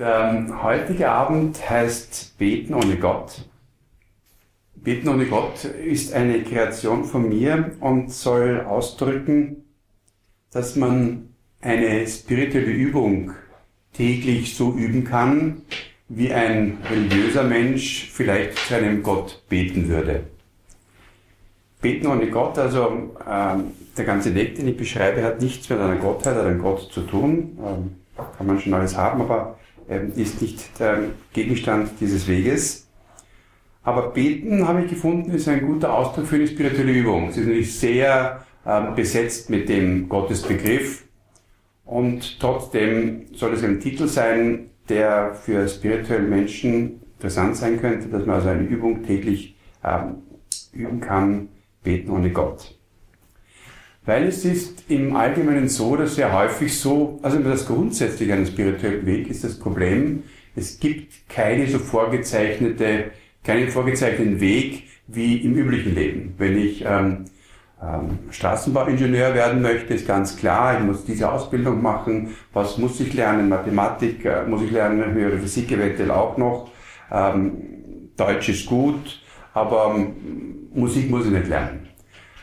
Der heutige Abend heißt Beten ohne Gott. Beten ohne Gott ist eine Kreation von mir und soll ausdrücken, dass man eine spirituelle Übung täglich so üben kann, wie ein religiöser Mensch vielleicht zu einem Gott beten würde. Beten ohne Gott, also ähm, der ganze Weg, den ich beschreibe, hat nichts mit einer Gottheit oder einem Gott zu tun. Ähm, kann man schon alles haben, aber ähm, ist nicht der Gegenstand dieses Weges. Aber Beten, habe ich gefunden, ist ein guter Ausdruck für eine spirituelle Übung. Es ist natürlich sehr ähm, besetzt mit dem Gottesbegriff und trotzdem soll es ein Titel sein, der für spirituelle Menschen interessant sein könnte, dass man also eine Übung täglich ähm, üben kann, beten ohne Gott. Weil es ist im Allgemeinen so, dass sehr häufig so, also das grundsätzliche einen spirituellen Weg ist das Problem, es gibt keine so vorgezeichnete, keinen vorgezeichneten Weg wie im üblichen Leben. Wenn ich ähm, ähm, Straßenbauingenieur werden möchte, ist ganz klar, ich muss diese Ausbildung machen. Was muss ich lernen? Mathematik äh, muss ich lernen, höhere Physik eventuell auch noch. Ähm, Deutsch ist gut, aber ähm, Musik muss ich nicht lernen.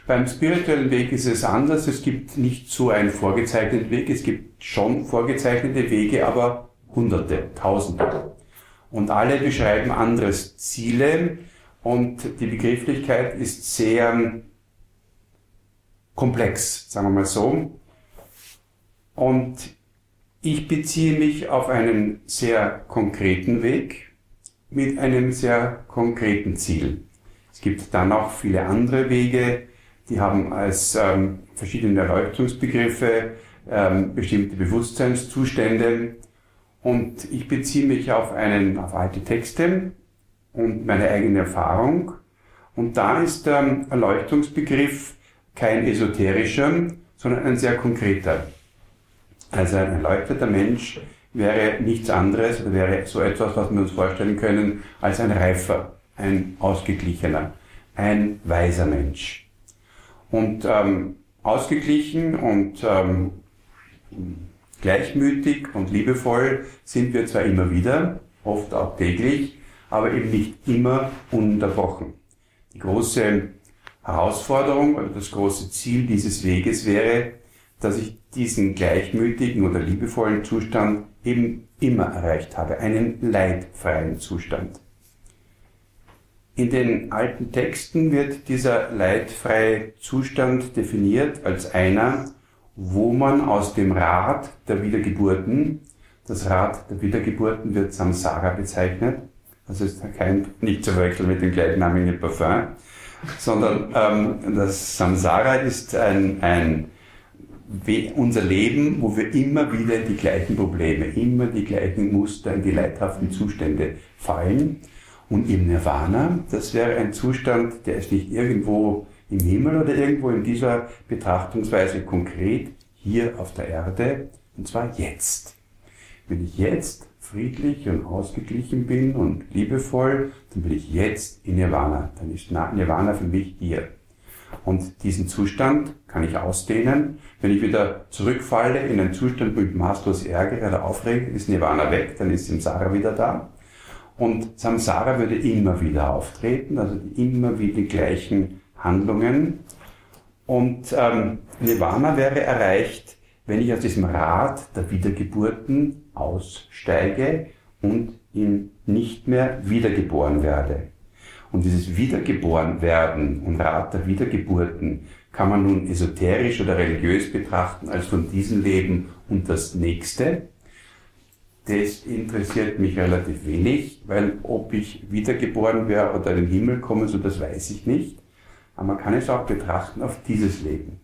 Beim spirituellen Weg ist es anders. Es gibt nicht so einen vorgezeichneten Weg. Es gibt schon vorgezeichnete Wege, aber Hunderte, Tausende. Und alle beschreiben andere Ziele und die Begrifflichkeit ist sehr komplex, sagen wir mal so. Und ich beziehe mich auf einen sehr konkreten Weg mit einem sehr konkreten Ziel. Es gibt dann auch viele andere Wege, die haben als ähm, verschiedene Erleuchtungsbegriffe ähm, bestimmte Bewusstseinszustände. Und ich beziehe mich auf, einen, auf alte Texte und meine eigene Erfahrung. Und da ist der ähm, Erleuchtungsbegriff kein esoterischer, sondern ein sehr konkreter. Also ein erleuchteter Mensch wäre nichts anderes wäre so etwas, was wir uns vorstellen können, als ein reifer, ein ausgeglichener, ein weiser Mensch. Und ähm, ausgeglichen und ähm, gleichmütig und liebevoll sind wir zwar immer wieder, oft auch täglich, aber eben nicht immer unterbrochen. Die große Herausforderung oder das große Ziel dieses Weges wäre, dass ich diesen gleichmütigen oder liebevollen Zustand eben immer erreicht habe, einen leidfreien Zustand. In den alten Texten wird dieser leidfreie Zustand definiert als einer, wo man aus dem Rad der Wiedergeburten, das Rad der Wiedergeburten wird Samsara bezeichnet, das ist kein, nicht zu verwechseln mit dem gleichnamigen Parfum, sondern ähm, das Samsara ist ein, ein unser Leben, wo wir immer wieder die gleichen Probleme, immer die gleichen Muster in die leidhaften Zustände fallen. Und im Nirvana, das wäre ein Zustand, der ist nicht irgendwo im Himmel oder irgendwo in dieser Betrachtungsweise konkret hier auf der Erde, und zwar jetzt. Wenn ich jetzt friedlich und ausgeglichen bin und liebevoll, dann bin ich jetzt in Nirvana. Dann ist Nirvana für mich hier. Und diesen Zustand kann ich ausdehnen. Wenn ich wieder zurückfalle in einen Zustand mit maßlos Ärger oder Aufregung, ist Nirvana weg, dann ist Samsara wieder da. Und Samsara würde immer wieder auftreten, also immer wieder die gleichen Handlungen. Und ähm, Nirvana wäre erreicht, wenn ich aus diesem Rad der Wiedergeburten aussteige und in nicht mehr wiedergeboren werde. Und dieses Wiedergeborenwerden und Rat der Wiedergeburten kann man nun esoterisch oder religiös betrachten als von diesem Leben und das nächste das interessiert mich relativ wenig, weil ob ich wiedergeboren wäre oder in den Himmel komme, so das weiß ich nicht. Aber man kann es auch betrachten auf dieses Leben.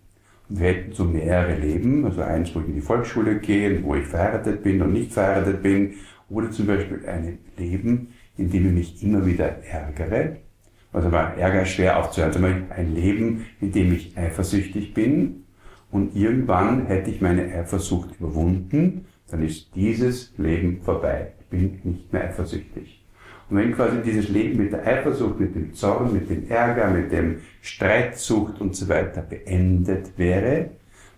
Und wir hätten so mehrere Leben, also eins, wo ich in die Volksschule gehe, wo ich verheiratet bin und nicht verheiratet bin, oder zum Beispiel ein Leben, in dem ich mich immer wieder ärgere. Also war Ärger schwer aufzuhören. Also ein Leben, in dem ich eifersüchtig bin und irgendwann hätte ich meine Eifersucht überwunden dann ist dieses Leben vorbei. Ich bin nicht mehr eifersüchtig. Und wenn quasi dieses Leben mit der Eifersucht, mit dem Zorn, mit dem Ärger, mit dem Streitsucht und so weiter beendet wäre,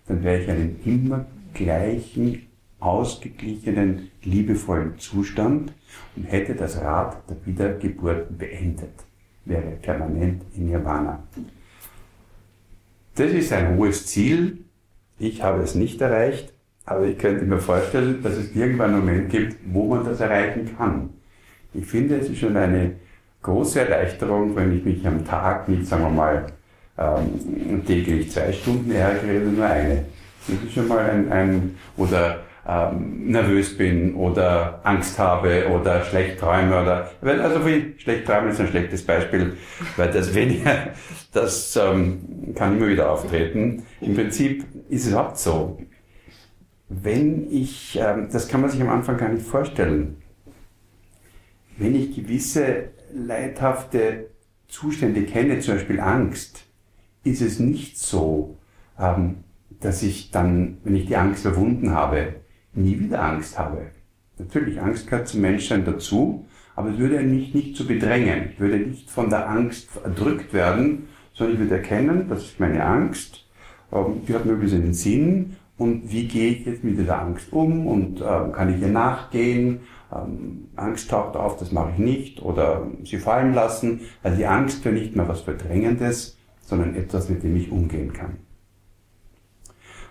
dann wäre ich einen immer gleichen, ausgeglichenen, liebevollen Zustand und hätte das Rad der Wiedergeburt beendet, wäre permanent in Nirvana. Das ist ein hohes Ziel. Ich habe es nicht erreicht, aber ich könnte mir vorstellen, dass es irgendwann einen Moment gibt, wo man das erreichen kann. Ich finde, es ist schon eine große Erleichterung, wenn ich mich am Tag nicht, sagen wir mal, ähm, täglich zwei Stunden ärgere, sondern nur eine. Das ist schon mal ein, ein oder ähm, nervös bin oder Angst habe oder schlecht träume oder weil also wie schlecht träumen ist ein schlechtes Beispiel, weil das weniger das ähm, kann immer wieder auftreten. Im Prinzip ist es auch so. Wenn ich, ähm, das kann man sich am Anfang gar nicht vorstellen, wenn ich gewisse leidhafte Zustände kenne, zum Beispiel Angst, ist es nicht so, ähm, dass ich dann, wenn ich die Angst überwunden habe, nie wieder Angst habe. Natürlich, Angst gehört zum Menschsein dazu, aber es würde mich nicht zu bedrängen. Ich würde nicht von der Angst erdrückt werden, sondern ich würde erkennen, das ist meine Angst, ähm, die hat möglichst einen Sinn und wie gehe ich jetzt mit dieser Angst um und ähm, kann ich ihr nachgehen? Ähm, Angst taucht auf, das mache ich nicht oder sie fallen lassen. Also die Angst wäre nicht mehr was Verdrängendes, sondern etwas, mit dem ich umgehen kann.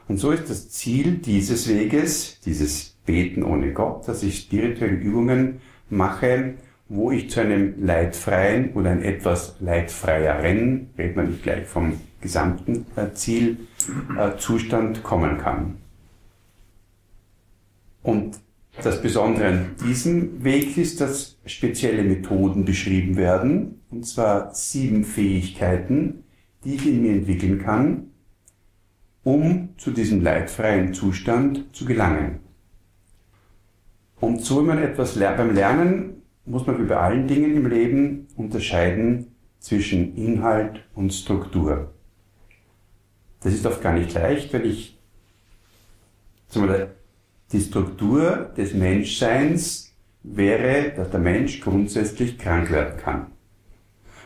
Und so ist das Ziel dieses Weges, dieses Beten ohne Gott, dass ich spirituelle Übungen mache, wo ich zu einem leidfreien oder ein etwas leidfreieren, redet man nicht gleich vom gesamten äh, Zielzustand, kommen kann. Und das Besondere an diesem Weg ist, dass spezielle Methoden beschrieben werden, und zwar sieben Fähigkeiten, die ich in mir entwickeln kann, um zu diesem leidfreien Zustand zu gelangen. Und so, wenn man etwas beim Lernen, muss man wie bei allen Dingen im Leben unterscheiden zwischen Inhalt und Struktur. Das ist oft gar nicht leicht, wenn ich die Struktur des Menschseins wäre, dass der Mensch grundsätzlich krank werden kann.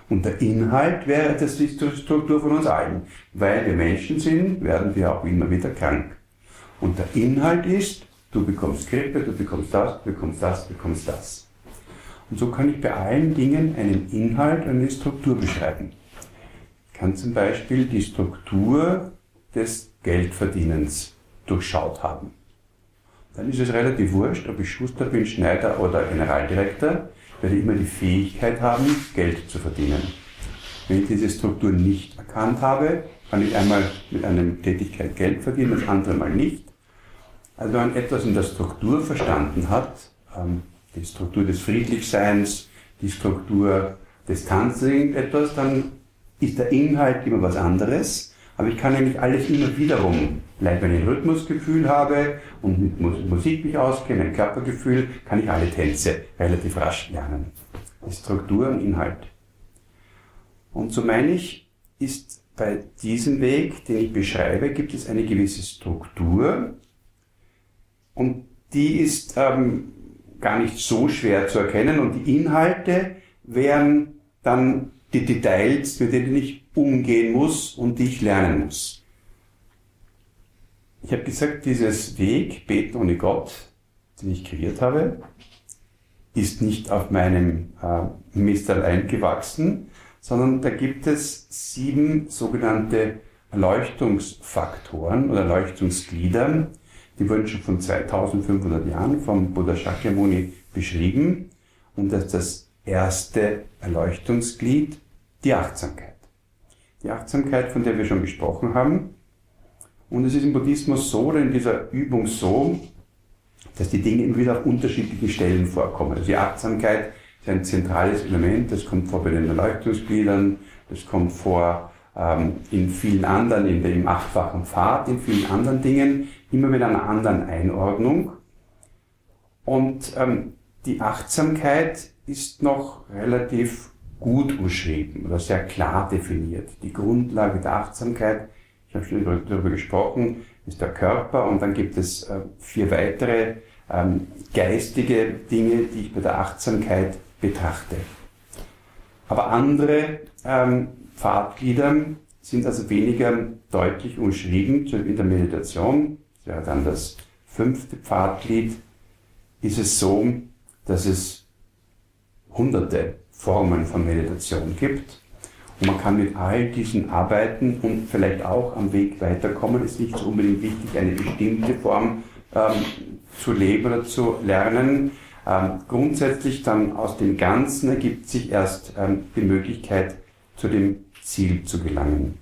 Und der Inhalt wäre, das ist die Struktur von uns allen. Weil wir Menschen sind, werden wir auch immer wieder krank. Und der Inhalt ist, du bekommst Grippe, du bekommst das, du bekommst das, du bekommst das. Und so kann ich bei allen Dingen einen Inhalt eine Struktur beschreiben. Kann zum Beispiel die Struktur des Geldverdienens durchschaut haben. Dann ist es relativ wurscht, ob ich Schuster bin, Schneider oder Generaldirektor werde ich immer die Fähigkeit haben, Geld zu verdienen. Wenn ich diese Struktur nicht erkannt habe, kann ich einmal mit einer Tätigkeit Geld verdienen, das andere Mal nicht. Also wenn man etwas in der Struktur verstanden hat, ähm, die Struktur des Friedlichseins, die Struktur des Tanzens, irgendetwas, dann ist der Inhalt immer was anderes, aber ich kann eigentlich alles immer wiederum Vielleicht wenn ich ein Rhythmusgefühl habe und mit Musik mich auskenne, ein Körpergefühl, kann ich alle Tänze relativ rasch lernen. Die Struktur und Inhalt. Und so meine ich, ist bei diesem Weg, den ich beschreibe, gibt es eine gewisse Struktur und die ist ähm, gar nicht so schwer zu erkennen und die Inhalte wären dann die Details, mit denen ich umgehen muss und die ich lernen muss. Ich habe gesagt, dieses Weg, Beten ohne Gott, den ich kreiert habe, ist nicht auf meinem äh, Mist allein gewachsen, sondern da gibt es sieben sogenannte Erleuchtungsfaktoren oder Erleuchtungsglieder. Die wurden schon von 2500 Jahren vom Buddha Shakyamuni beschrieben. Und das ist das erste Erleuchtungsglied, die Achtsamkeit. Die Achtsamkeit, von der wir schon gesprochen haben, und es ist im Buddhismus so oder in dieser Übung so, dass die Dinge immer wieder auf unterschiedlichen Stellen vorkommen. Also die Achtsamkeit ist ein zentrales Element, das kommt vor bei den Erleuchtungsgliedern, das kommt vor ähm, in vielen anderen, in dem achtfachen Pfad, in vielen anderen Dingen, immer mit einer anderen Einordnung. Und ähm, die Achtsamkeit ist noch relativ gut umschrieben oder sehr klar definiert. Die Grundlage der Achtsamkeit ich habe schon darüber gesprochen, ist der Körper und dann gibt es äh, vier weitere ähm, geistige Dinge, die ich bei der Achtsamkeit betrachte. Aber andere ähm, Pfadglieder sind also weniger deutlich umschrieben in der Meditation. Wäre dann das fünfte Pfadglied ist es so, dass es hunderte Formen von Meditation gibt. Und man kann mit all diesen arbeiten und vielleicht auch am Weg weiterkommen. Es ist nicht so unbedingt wichtig, eine bestimmte Form ähm, zu leben oder zu lernen. Ähm, grundsätzlich dann aus dem Ganzen ergibt sich erst ähm, die Möglichkeit, zu dem Ziel zu gelangen.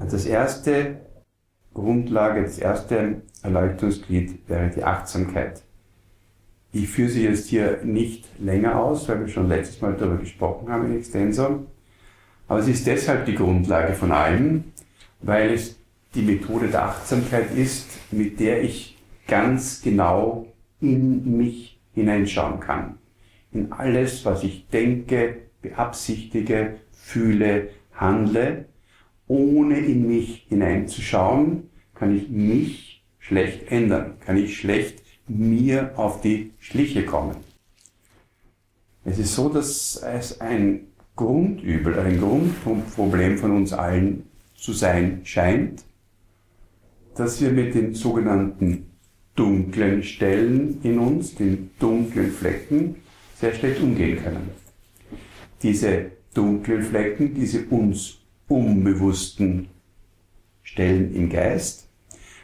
Also das erste Grundlage, das erste Erleuchtungsglied wäre die Achtsamkeit. Ich führe sie jetzt hier nicht länger aus, weil wir schon letztes Mal darüber gesprochen haben in Extensor. Aber sie ist deshalb die Grundlage von allem, weil es die Methode der Achtsamkeit ist, mit der ich ganz genau in mich hineinschauen kann. In alles, was ich denke, beabsichtige, fühle, handle. Ohne in mich hineinzuschauen, kann ich mich schlecht ändern, kann ich schlecht mir auf die Schliche kommen. Es ist so, dass es ein Grundübel, ein Grundproblem von uns allen zu sein scheint, dass wir mit den sogenannten dunklen Stellen in uns, den dunklen Flecken, sehr schlecht umgehen können. Diese dunklen Flecken, diese uns unbewussten Stellen im Geist,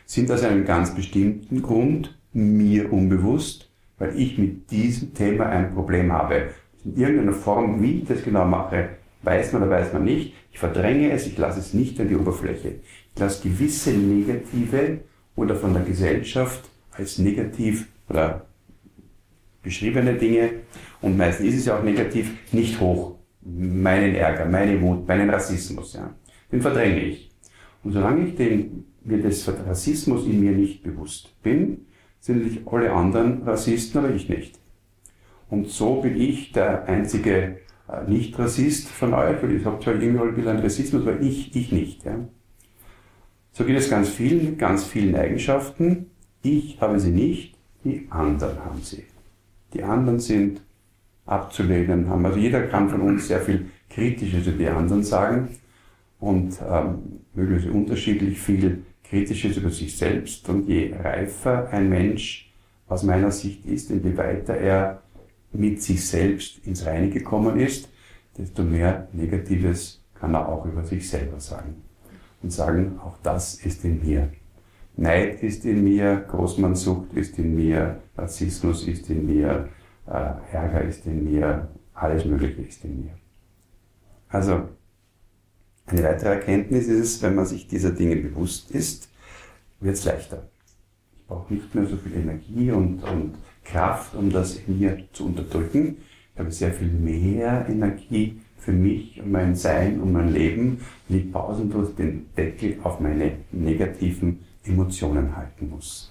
sind aus einem ganz bestimmten Grund mir unbewusst, weil ich mit diesem Thema ein Problem habe. In irgendeiner Form, wie ich das genau mache, weiß man oder weiß man nicht. Ich verdränge es, ich lasse es nicht an die Oberfläche. Ich lasse gewisse negative oder von der Gesellschaft als negativ oder beschriebene Dinge, und meistens ist es ja auch negativ, nicht hoch. Meinen Ärger, meine Wut, meinen Rassismus, ja. Den verdränge ich. Und solange ich den, mir des Rassismus in mir nicht bewusst bin, natürlich alle anderen Rassisten, aber ich nicht. Und so bin ich der einzige äh, Nicht-Rassist von euch, weil ich habe zwar irgendwie ein bisschen Rassismus, aber ich, ich nicht. Ja. So geht es ganz vielen, ganz vielen Eigenschaften. Ich habe sie nicht, die anderen haben sie. Die anderen sind abzulehnen, haben also jeder kann von uns sehr viel Kritisches über die anderen sagen und ähm, möglicherweise unterschiedlich viel Kritisches über sich selbst. Und je reifer ein Mensch aus meiner Sicht ist und je weiter er mit sich selbst ins Reine gekommen ist, desto mehr Negatives kann er auch über sich selber sagen. Und sagen, auch das ist in mir. Neid ist in mir, Großmannsucht ist in mir, Rassismus ist in mir, äh, Ärger ist in mir, alles Mögliche ist in mir. Also, eine weitere Erkenntnis ist es, wenn man sich dieser Dinge bewusst ist, wird es leichter. Ich brauche nicht mehr so viel Energie und, und Kraft, um das in mir zu unterdrücken. Ich habe sehr viel mehr Energie für mich und mein Sein und mein Leben, ich pausenlos den Deckel auf meine negativen Emotionen halten muss.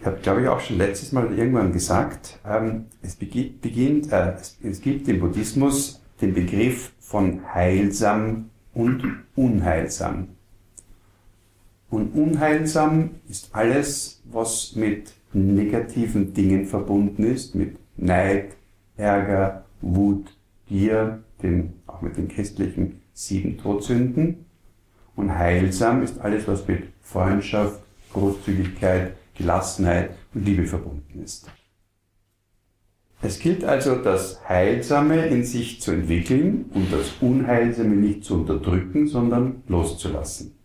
Ich habe, glaube ich, auch schon letztes Mal irgendwann gesagt, ähm, es beginnt, äh, es, es gibt im Buddhismus den Begriff von heilsam und unheilsam. Und unheilsam ist alles, was mit negativen Dingen verbunden ist, mit Neid, Ärger, Wut, Gier, den, auch mit den christlichen sieben Todsünden. Und heilsam ist alles, was mit Freundschaft, Großzügigkeit, Gelassenheit und Liebe verbunden ist. Es gilt also, das Heilsame in sich zu entwickeln und das Unheilsame nicht zu unterdrücken, sondern loszulassen.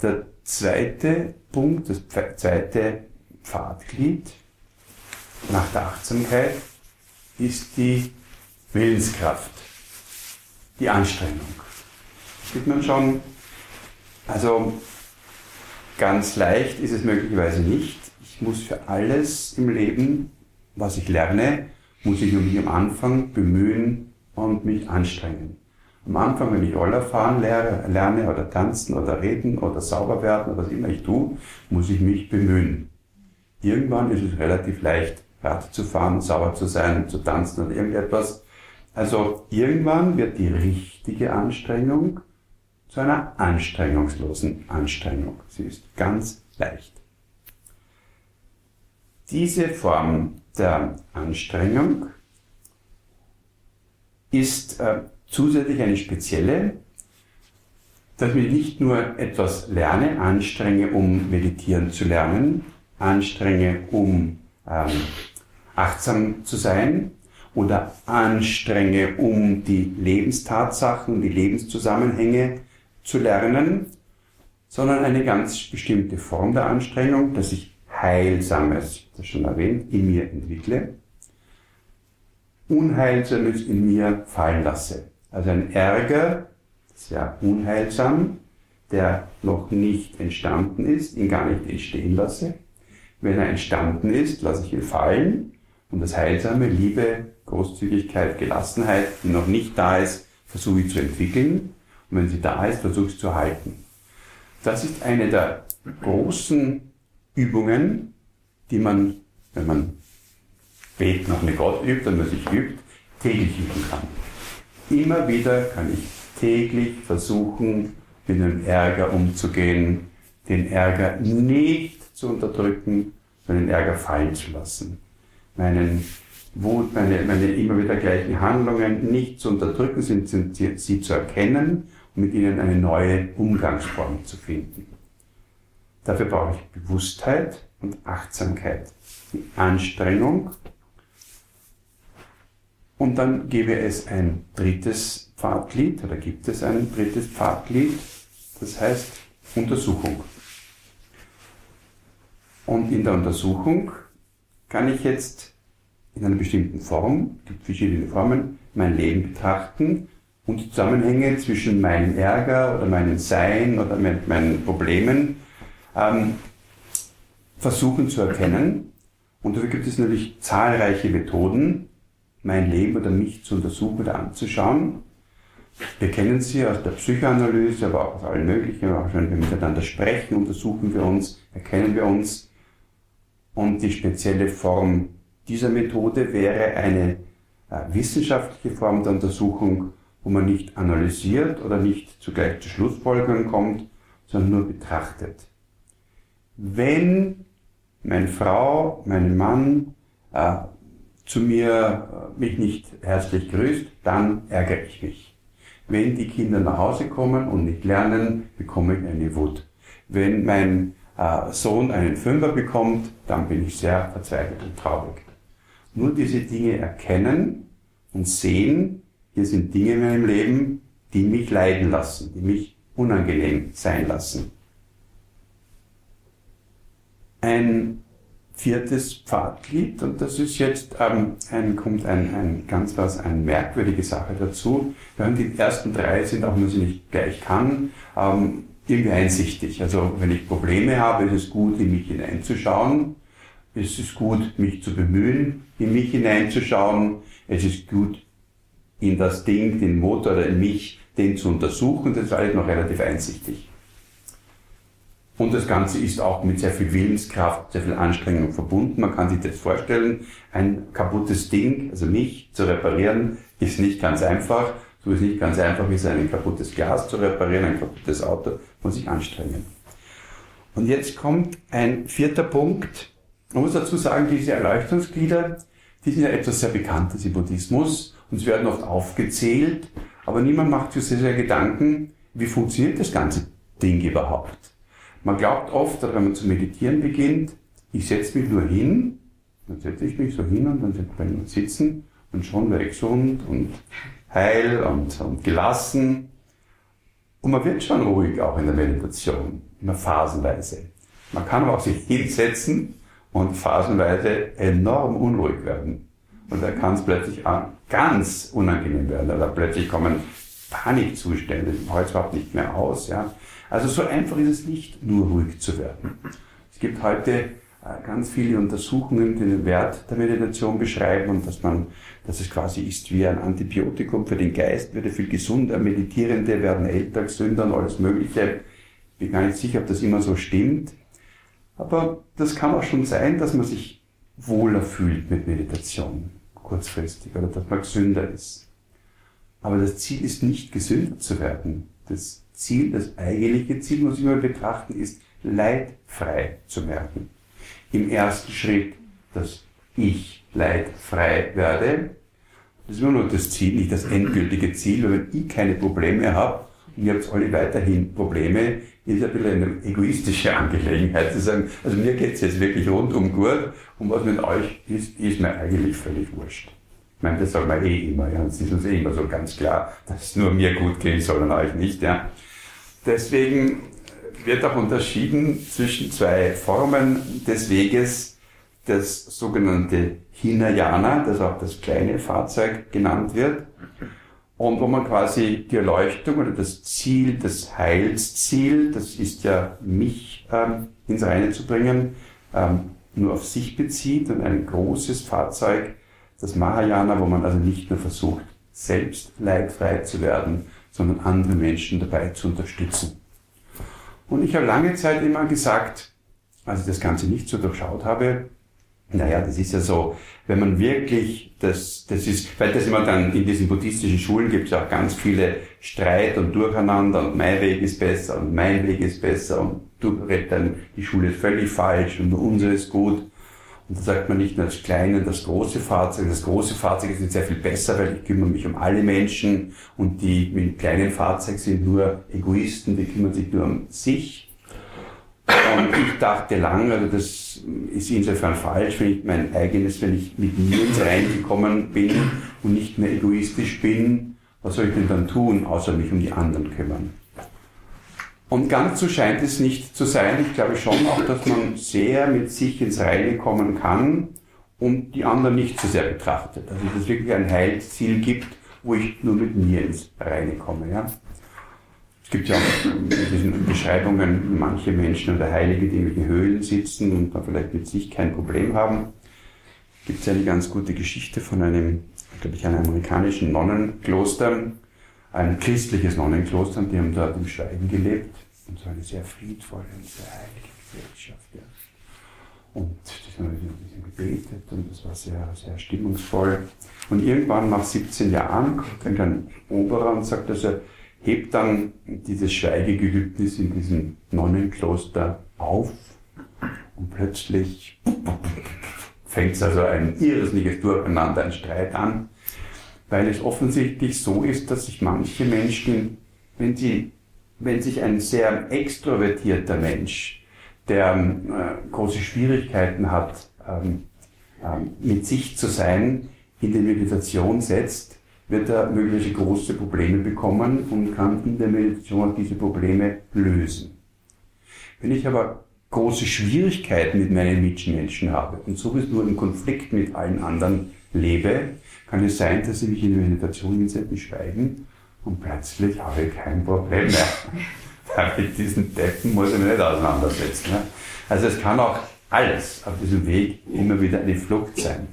Der zweite Punkt, das zweite Pfadglied nach der Achtsamkeit ist die Willenskraft, die Anstrengung. Sieht man schon, also ganz leicht ist es möglicherweise nicht. Ich muss für alles im Leben was ich lerne, muss ich mich am Anfang bemühen und mich anstrengen. Am Anfang, wenn ich Roller fahren lerne oder tanzen oder reden oder sauber werden oder was immer ich tue, muss ich mich bemühen. Irgendwann ist es relativ leicht, Rad zu fahren, sauber zu sein, zu tanzen oder irgendetwas. Also irgendwann wird die richtige Anstrengung zu einer anstrengungslosen Anstrengung. Sie ist ganz leicht. Diese Form der Anstrengung ist äh, zusätzlich eine spezielle, dass ich nicht nur etwas lerne, anstrenge, um meditieren zu lernen, anstrenge, um ähm, achtsam zu sein oder anstrenge, um die Lebenstatsachen, die Lebenszusammenhänge zu lernen, sondern eine ganz bestimmte Form der Anstrengung, dass ich Heilsames, das schon erwähnt, in mir entwickle, Unheilsames in mir fallen lasse. Also ein Ärger, sehr unheilsam, der noch nicht entstanden ist, ihn gar nicht entstehen lasse. Wenn er entstanden ist, lasse ich ihn fallen und das Heilsame, Liebe, Großzügigkeit, Gelassenheit, die noch nicht da ist, versuche ich zu entwickeln und wenn sie da ist, versuche ich zu halten. Das ist eine der großen Übungen, die man, wenn man Beten nach Gott übt, wenn man sich übt, täglich üben kann. Immer wieder kann ich täglich versuchen, mit dem Ärger umzugehen, den Ärger nicht zu unterdrücken, sondern den Ärger fallen zu lassen. Meinen Wut, meine, meine immer wieder gleichen Handlungen nicht zu unterdrücken, sind, sind sie zu erkennen und mit ihnen eine neue Umgangsform zu finden. Dafür brauche ich Bewusstheit und Achtsamkeit, die Anstrengung. Und dann gebe es ein drittes Pfadglied, oder gibt es ein drittes Pfadglied, das heißt Untersuchung. Und in der Untersuchung kann ich jetzt in einer bestimmten Form, es gibt verschiedene Formen, mein Leben betrachten und Zusammenhänge zwischen meinem Ärger oder meinem Sein oder meinen Problemen ähm, versuchen zu erkennen. Und dafür gibt es natürlich zahlreiche Methoden, mein Leben oder mich zu untersuchen oder anzuschauen. Wir kennen sie aus der Psychoanalyse, aber auch aus allen möglichen, auch wenn wir miteinander sprechen, untersuchen wir uns, erkennen wir uns. Und die spezielle Form dieser Methode wäre eine äh, wissenschaftliche Form der Untersuchung, wo man nicht analysiert oder nicht zugleich zu Schlussfolgerungen kommt, sondern nur betrachtet wenn meine Frau, mein Mann äh, zu mir äh, mich nicht herzlich grüßt, dann ärgere ich mich. Wenn die Kinder nach Hause kommen und nicht lernen, bekomme ich eine Wut. Wenn mein äh, Sohn einen Fünfer bekommt, dann bin ich sehr verzweifelt und traurig. Nur diese Dinge erkennen und sehen, hier sind Dinge in meinem Leben, die mich leiden lassen, die mich unangenehm sein lassen ein viertes Pfadglied und das ist jetzt, ähm, ein, kommt ein, ein ganz was, eine merkwürdige Sache dazu. Während die ersten drei sind, auch wenn man sie nicht gleich kann, ähm, irgendwie einsichtig. Also wenn ich Probleme habe, ist es gut, in mich hineinzuschauen. Es ist gut, mich zu bemühen, in mich hineinzuschauen. Es ist gut, in das Ding, den Motor oder in mich, den zu untersuchen. Das ist alles noch relativ einsichtig. Und das Ganze ist auch mit sehr viel Willenskraft, sehr viel Anstrengung verbunden. Man kann sich das vorstellen, ein kaputtes Ding, also mich zu reparieren, ist nicht ganz einfach. So ist nicht ganz einfach, es ein kaputtes Glas zu reparieren, ein kaputtes Auto, muss sich anstrengen. Und jetzt kommt ein vierter Punkt. Man muss dazu sagen, diese Erleuchtungsglieder, die sind ja etwas sehr Bekanntes im Buddhismus und sie werden oft aufgezählt, aber niemand macht sich sehr, sehr Gedanken, wie funktioniert das ganze Ding überhaupt? Man glaubt oft, wenn man zu meditieren beginnt, ich setze mich nur hin, dann setze ich mich so hin und dann bleibe ich sitzen und schon wäre ich gesund und heil und, und gelassen. Und man wird schon ruhig auch in der Meditation, immer phasenweise. Man kann aber auch sich hinsetzen und phasenweise enorm unruhig werden. Und da kann es plötzlich ganz unangenehm werden. Oder plötzlich kommen Panikzustände, ich halte überhaupt nicht mehr aus. Ja. Also so einfach ist es nicht, nur ruhig zu werden. Es gibt heute äh, ganz viele Untersuchungen, die den Wert der Meditation beschreiben und dass man, dass es quasi ist wie ein Antibiotikum für den Geist, wird er viel gesunder, Meditierende werden älter, gesünder und alles Mögliche. Ich bin gar nicht sicher, ob das immer so stimmt. Aber das kann auch schon sein, dass man sich wohler fühlt mit Meditation, kurzfristig, oder dass man gesünder ist. Aber das Ziel ist nicht gesünder zu werden. Das Ziel, das eigentliche Ziel, muss ich mal betrachten, ist, leidfrei zu werden. Im ersten Schritt, dass ich leidfrei werde. Das ist immer nur das Ziel, nicht das endgültige Ziel, weil wenn ich keine Probleme habe und ihr habt alle weiterhin Probleme, ist ein bisschen eine egoistische Angelegenheit zu sagen, also mir geht's jetzt wirklich rundum gut und was mit euch ist, ist mir eigentlich völlig wurscht. Ich meine, das sagen wir eh immer, ja, es ist uns eh immer so ganz klar, dass es nur mir gut gehen soll und euch nicht, ja. Deswegen wird auch unterschieden zwischen zwei Formen des Weges, das sogenannte Hinayana, das auch das kleine Fahrzeug genannt wird, und wo man quasi die Erleuchtung oder das Ziel, das Heilsziel, das ist ja mich ähm, ins Reine zu bringen, ähm, nur auf sich bezieht und ein großes Fahrzeug, das Mahayana, wo man also nicht nur versucht, selbst leidfrei zu werden, sondern andere Menschen dabei zu unterstützen. Und ich habe lange Zeit immer gesagt, als ich das Ganze nicht so durchschaut habe, naja, das ist ja so, wenn man wirklich, das, das ist, weil das immer dann in diesen buddhistischen Schulen gibt es auch ganz viele Streit und Durcheinander und mein Weg ist besser und mein Weg ist besser und du redest dann, die Schule ist völlig falsch und unsere ist gut. Und da sagt man nicht nur das kleine, das große Fahrzeug. Das große Fahrzeug ist sehr viel besser, weil ich kümmere mich um alle Menschen und die mit dem kleinen Fahrzeug sind nur Egoisten, die kümmern sich nur um sich. Und ich dachte lang, also das ist insofern falsch, wenn ich mein eigenes, wenn ich mit mir ins Rein gekommen bin und nicht mehr egoistisch bin, was soll ich denn dann tun, außer mich um die anderen kümmern? Und ganz so scheint es nicht zu sein. Ich glaube schon auch, dass man sehr mit sich ins Reine kommen kann und die anderen nicht so sehr betrachtet. Also dass es wirklich ein Heilziel gibt, wo ich nur mit mir ins Reine komme. Ja? Es gibt ja auch in diesen Beschreibungen manche Menschen oder Heilige, die in irgendwelchen Höhlen sitzen und da vielleicht mit sich kein Problem haben. Gibt es eine ganz gute Geschichte von einem, glaube ich, einem amerikanischen Nonnenkloster, ein christliches Nonnenkloster, und die haben dort im Schweigen gelebt und so eine sehr friedvolle und sehr heilige Gesellschaft. Ja. Und die haben ein bisschen gebetet und das war sehr, sehr stimmungsvoll. Und irgendwann nach 17 Jahren kommt ein Oberer und sagt, dass er hebt dann dieses Schweigegelübnis in diesem Nonnenkloster auf und plötzlich fängt es also ein irrsinniges Durcheinander, ein Streit an, weil es offensichtlich so ist, dass sich manche Menschen, wenn sie, wenn sich ein sehr extrovertierter Mensch, der äh, große Schwierigkeiten hat, ähm, äh, mit sich zu sein, in die Meditation setzt, wird er mögliche große Probleme bekommen und kann in der Meditation diese Probleme lösen. Wenn ich aber große Schwierigkeiten mit meinen Mitmenschen habe und sowieso nur im Konflikt mit allen anderen lebe, kann es sein, dass ich mich in der Meditation hinsetze, schweigen und plötzlich habe ich kein Problem mehr. mit diesen Deppen muss ich mich nicht auseinandersetzen. Also es kann auch alles auf diesem Weg immer wieder eine Flucht sein.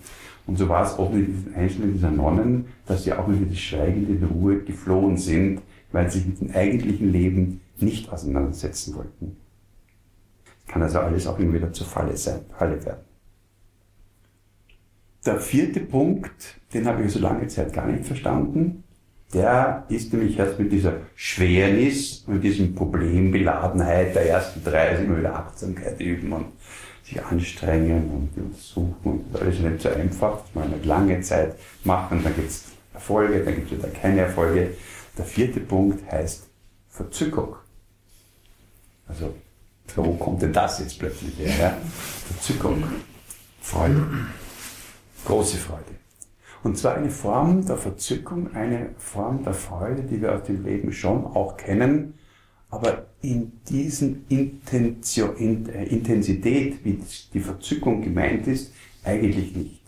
Und so war es auch mit diesen Einzelnen dieser Nonnen, dass sie auch mit das Schweigen in Ruhe geflohen sind, weil sie sich mit dem eigentlichen Leben nicht auseinandersetzen wollten. Kann also alles auch immer wieder zur Falle sein, Falle werden. Der vierte Punkt, den habe ich so lange Zeit gar nicht verstanden, der ist nämlich erst mit dieser Schwernis, mit diesem Problembeladenheit der ersten drei, immer wieder Achtsamkeit üben und sich anstrengen und untersuchen und ist nicht so einfach. Das man eine lange Zeit machen, dann gibt es Erfolge, dann gibt es wieder keine Erfolge. Der vierte Punkt heißt Verzückung. Also, wo kommt denn das jetzt plötzlich her? Ja? Verzückung, Freude, große Freude. Und zwar eine Form der Verzückung, eine Form der Freude, die wir aus dem Leben schon auch kennen, aber in diesen Intensio, äh, Intensität, wie die Verzückung gemeint ist, eigentlich nicht.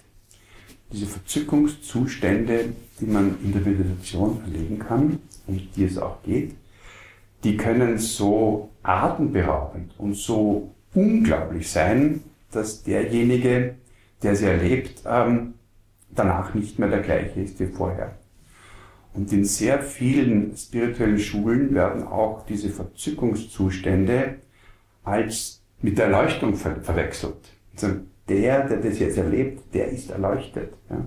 Diese Verzückungszustände, die man in der Meditation erleben kann, um die es auch geht, die können so atemberaubend und so unglaublich sein, dass derjenige, der sie erlebt, ähm, danach nicht mehr der gleiche ist wie vorher. Und in sehr vielen spirituellen Schulen werden auch diese Verzückungszustände als mit der Erleuchtung ver verwechselt. Also der, der das jetzt erlebt, der ist erleuchtet. Ja.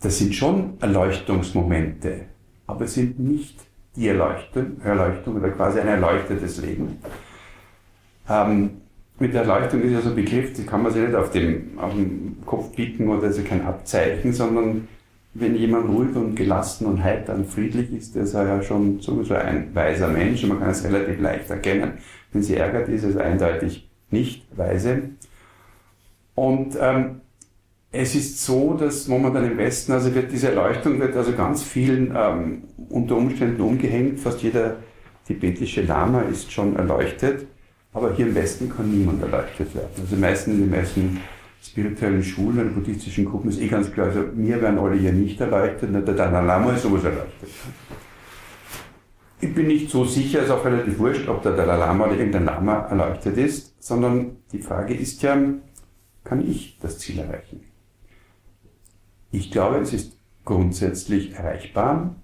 Das sind schon Erleuchtungsmomente, aber es sind nicht die Erleuchtung, Erleuchtung oder quasi ein erleuchtetes Leben. Ähm, mit der Erleuchtung ist ja so ein Begriff, die kann man sich nicht auf dem, auf dem Kopf bieten oder ist ja kein Abzeichen, sondern wenn jemand ruhig und gelassen und heiter und friedlich ist, ist er ja schon sowieso ein weiser Mensch und man kann es relativ leicht erkennen. Wenn sie ärgert, ist es eindeutig nicht weise. Und ähm, es ist so, dass momentan im Westen, also wird diese Erleuchtung wird also ganz vielen ähm, unter Umständen umgehängt. Fast jeder tibetische Lama ist schon erleuchtet, aber hier im Westen kann niemand erleuchtet werden. Also meistens in den meisten spirituellen Schulen und buddhistischen Gruppen ist eh ganz klar, also mir werden alle hier nicht erleuchtet, der Dalai Lama ist sowieso erleuchtet. Ich bin nicht so sicher, es ist auch relativ wurscht, ob der Dalai Lama oder irgendein Lama erleuchtet ist, sondern die Frage ist ja, kann ich das Ziel erreichen? Ich glaube, es ist grundsätzlich erreichbar,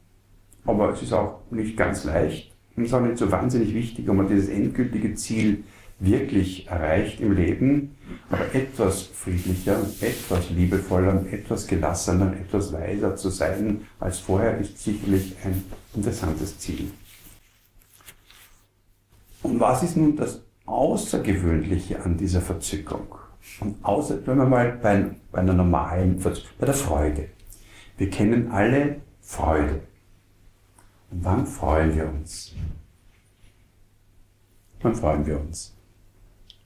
aber es ist auch nicht ganz leicht ist auch nicht so wahnsinnig wichtig, ob man dieses endgültige Ziel wirklich erreicht im Leben, aber etwas friedlicher, etwas liebevoller, etwas gelassener, etwas weiser zu sein als vorher ist sicherlich ein interessantes Ziel. Und was ist nun das Außergewöhnliche an dieser Verzückung? Und außer, wenn wir mal bei, bei einer normalen, bei der Freude. Wir kennen alle Freude. Und wann freuen wir uns? Wann freuen wir uns?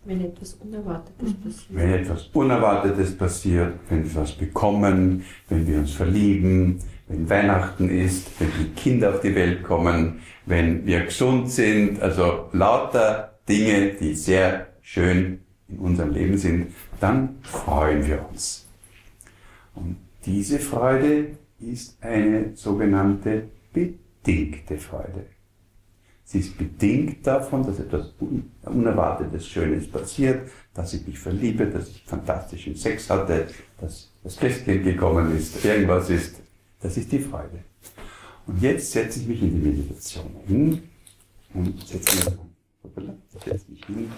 Wenn etwas Unerwartetes mhm. passiert. Wenn etwas Unerwartetes passiert, wenn wir was bekommen, wenn wir uns verlieben, wenn Weihnachten ist, wenn die Kinder auf die Welt kommen, wenn wir gesund sind, also lauter Dinge, die sehr schön in unserem Leben sind, dann freuen wir uns. Und diese Freude ist eine sogenannte bedingte Freude. Sie ist bedingt davon, dass etwas Unerwartetes, Schönes passiert, dass ich mich verliebe, dass ich fantastischen Sex hatte, dass das Christkind gekommen ist, irgendwas ist. Das ist die Freude. Und jetzt setze ich mich in die Meditation hin und setze mich, setze mich hin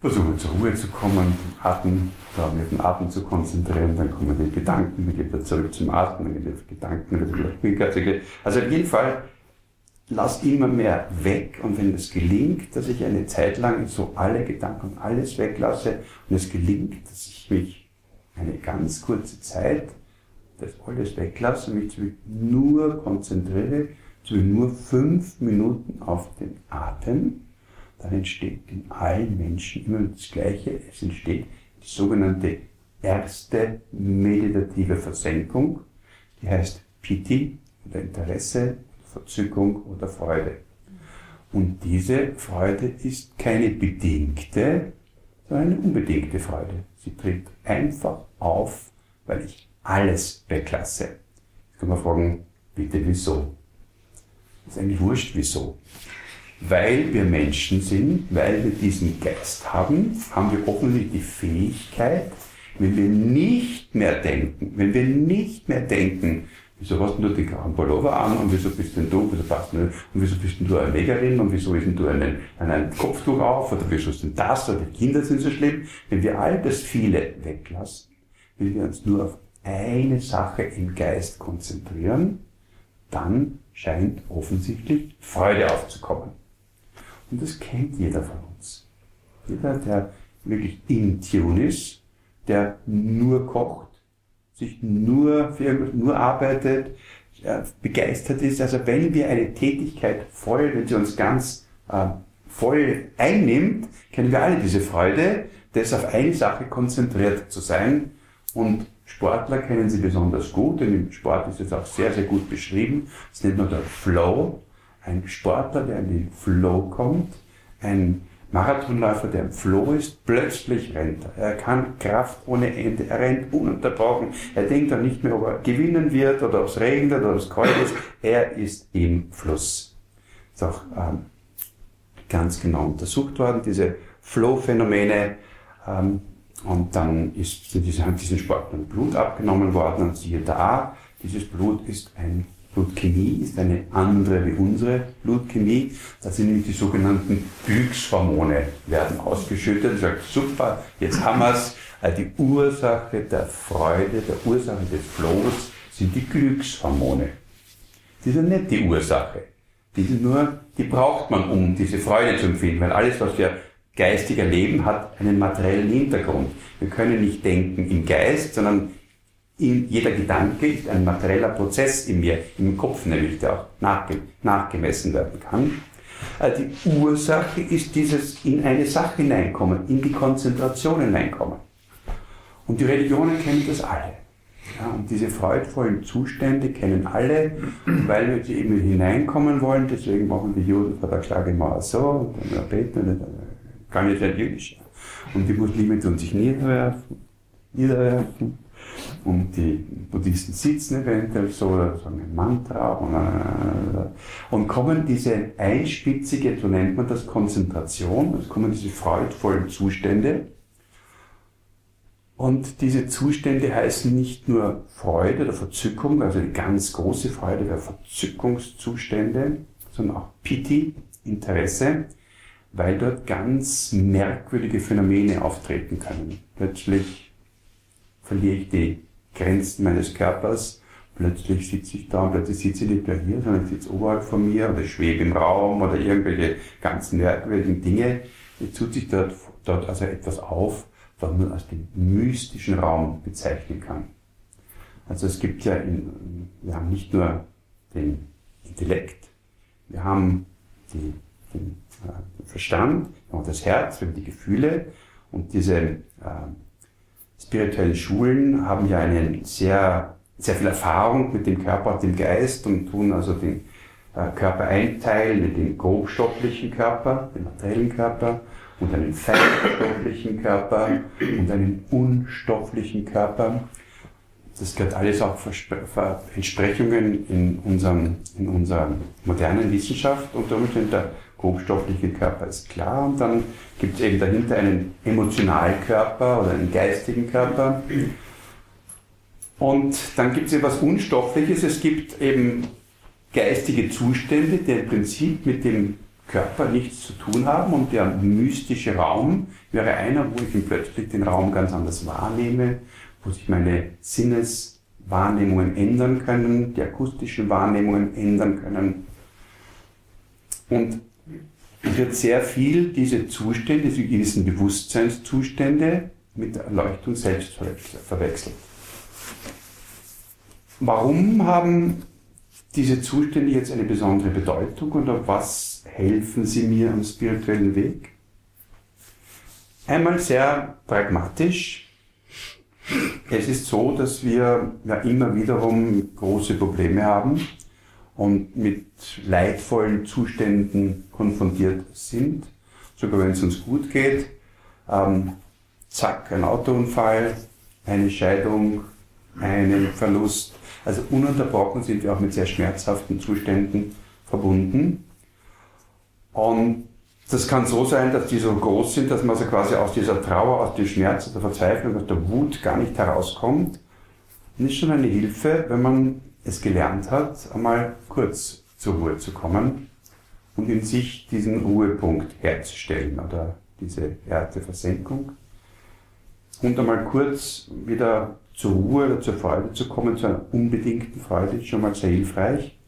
versuche zur Ruhe zu kommen, da auf den Atem zu konzentrieren, dann kommen die Gedanken, dann geht er zurück zum Atem, dann geht die Gedanken wieder zurück. Also auf jeden Fall, lass immer mehr weg und wenn es gelingt, dass ich eine Zeit lang so alle Gedanken, alles weglasse und es gelingt, dass ich mich eine ganz kurze Zeit das alles weglasse und mich nur konzentriere, nur fünf Minuten auf den Atem, dann entsteht in allen Menschen immer das Gleiche. Es entsteht die sogenannte erste meditative Versenkung, die heißt Piti oder Interesse, Verzückung oder Freude. Und diese Freude ist keine bedingte, sondern eine unbedingte Freude. Sie tritt einfach auf, weil ich alles weglasse. Jetzt kann man fragen, bitte wieso? Ist eigentlich wurscht wieso. Weil wir Menschen sind, weil wir diesen Geist haben, haben wir offensichtlich die Fähigkeit, wenn wir nicht mehr denken, wenn wir nicht mehr denken, wieso hast du die grauen Pullover an und wieso bist denn du, wieso passt denn, und wieso bist denn du eine Negerin und wieso ist denn du einen, einen Kopftuch auf oder wieso ist denn das oder die Kinder sind so schlimm. Wenn wir all das viele weglassen, wenn wir uns nur auf eine Sache im Geist konzentrieren, dann scheint offensichtlich Freude aufzukommen. Und das kennt jeder von uns. Jeder, der wirklich in Tune ist, der nur kocht, sich nur für nur arbeitet, begeistert ist. Also wenn wir eine Tätigkeit voll, wenn sie uns ganz äh, voll einnimmt, kennen wir alle diese Freude, das auf eine Sache konzentriert zu sein. Und Sportler kennen sie besonders gut, denn im Sport ist es auch sehr, sehr gut beschrieben. Es nennt man der Flow, ein Sportler, der in den Flow kommt, ein Marathonläufer, der im Flow ist, plötzlich rennt er. Er kann Kraft ohne Ende, er rennt ununterbrochen. Er denkt dann nicht mehr, ob er gewinnen wird oder ob es regnet oder ob es kalt ist. Er ist im Fluss. Ist auch ähm, ganz genau untersucht worden, diese Flow-Phänomene. Ähm, und dann ist diesen Sportlern Blut abgenommen worden und siehe da, dieses Blut ist ein Blutchemie ist eine andere wie unsere Blutchemie. Das sind nämlich die sogenannten Glückshormone, werden ausgeschüttet. Ich sage, super, jetzt haben wir es. Äh, die Ursache der Freude, der Ursache des Flows sind die Glückshormone. Die sind nicht die Ursache. Die sind nur, die braucht man, um diese Freude zu empfinden, weil alles, was wir geistig erleben, hat einen materiellen Hintergrund. Wir können nicht denken im Geist, sondern jeder Gedanke ist ein materieller Prozess in mir, im Kopf nämlich, der auch nachge nachgemessen werden kann. Äh, die Ursache ist dieses in eine Sache hineinkommen, in die Konzentration hineinkommen. Und die Religionen kennen das alle. Ja, und diese freudvollen Zustände kennen alle, weil wir sie eben hineinkommen wollen. Deswegen machen die Juden vor der Klage immer so, und dann beten, und dann kann ich nicht jüdisch. Und die Muslime tun sich niederwerfen, niederwerfen. Und die Buddhisten sitzen eventuell so oder sagen ein Mantra und, äh, und kommen diese einspitzige, so nennt man das, Konzentration, es kommen diese freudvollen Zustände. Und diese Zustände heißen nicht nur Freude oder Verzückung, also die ganz große Freude wäre Verzückungszustände, sondern auch Pity, Interesse, weil dort ganz merkwürdige Phänomene auftreten können. Plötzlich verliere ich die Grenzen meines Körpers. Plötzlich sitze ich da und plötzlich sitze ich nicht mehr hier, sondern ich sitze oberhalb von mir oder schwebe im Raum oder irgendwelche ganz merkwürdigen Dinge. Jetzt tut sich dort, dort also etwas auf, was man als den mystischen Raum bezeichnen kann. Also es gibt ja, in, wir haben nicht nur den Intellekt, wir haben die, den, äh, den Verstand, wir haben das Herz, wir haben die Gefühle und diese äh, spirituellen Schulen haben ja eine sehr, sehr viel Erfahrung mit dem Körper und dem Geist und tun also den äh, Körper einteilen in den grobstofflichen Körper, den materiellen Körper und einen feinstofflichen Körper und einen unstofflichen Körper. Das gehört alles auch Entsprechungen in, unserem, in unserer modernen Wissenschaft. Unter Umständen der grobstoffliche Körper ist klar und dann gibt es eben dahinter einen Emotionalkörper oder einen geistigen Körper. Und dann gibt es etwas Unstoffliches, es gibt eben geistige Zustände, die im Prinzip mit dem Körper nichts zu tun haben und der mystische Raum wäre einer, wo ich plötzlich den Raum ganz anders wahrnehme, wo sich meine Sinneswahrnehmungen ändern können, die akustischen Wahrnehmungen ändern können. Und wird sehr viel diese Zustände, diese gewissen Bewusstseinszustände mit Erleuchtung selbst verwechselt. Warum haben diese Zustände jetzt eine besondere Bedeutung oder was helfen sie mir am spirituellen Weg? Einmal sehr pragmatisch. Es ist so, dass wir ja immer wiederum große Probleme haben und mit leidvollen Zuständen konfrontiert sind, sogar wenn es uns gut geht. Ähm, zack, ein Autounfall, eine Scheidung, einen Verlust. Also ununterbrochen sind wir auch mit sehr schmerzhaften Zuständen verbunden. Und das kann so sein, dass die so groß sind, dass man also quasi aus dieser Trauer, aus dem Schmerz, aus der Verzweiflung, aus der Wut gar nicht herauskommt. Und ist schon eine Hilfe, wenn man es gelernt hat, einmal kurz zur Ruhe zu kommen und in sich diesen Ruhepunkt herzustellen oder diese Härteversenkung und einmal kurz wieder zur Ruhe oder zur Freude zu kommen, zu einer unbedingten Freude, ist schon mal sehr hilfreich.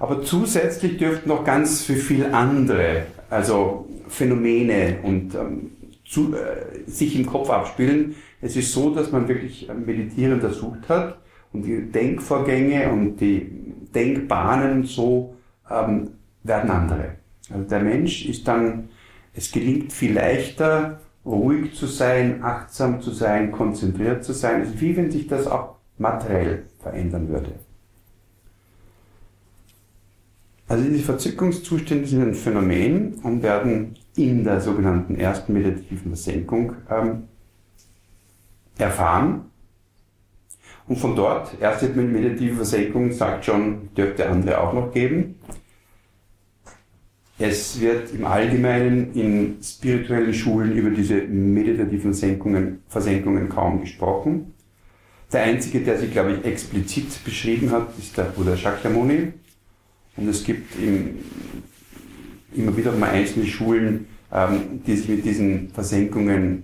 Aber zusätzlich dürften noch ganz viel, viel andere, also Phänomene und ähm, zu, äh, sich im Kopf abspielen. Es ist so, dass man wirklich meditierend ersucht hat und die Denkvorgänge und die Denkbahnen so ähm, werden andere. Also der Mensch ist dann, es gelingt viel leichter, ruhig zu sein, achtsam zu sein, konzentriert zu sein. Es wie wenn sich das auch materiell verändern würde. Also diese Verzückungszustände sind ein Phänomen und werden in der sogenannten ersten meditativen Versenkung ähm, erfahren. Und von dort, erste meditative Versenkung, sagt schon, dürfte andere auch noch geben. Es wird im Allgemeinen in spirituellen Schulen über diese meditativen Versenkungen, Versenkungen kaum gesprochen. Der einzige, der sie, glaube ich, explizit beschrieben hat, ist der Buddha Shakyamuni. Und es gibt im, immer wieder mal einzelne Schulen, ähm, die sich mit diesen Versenkungen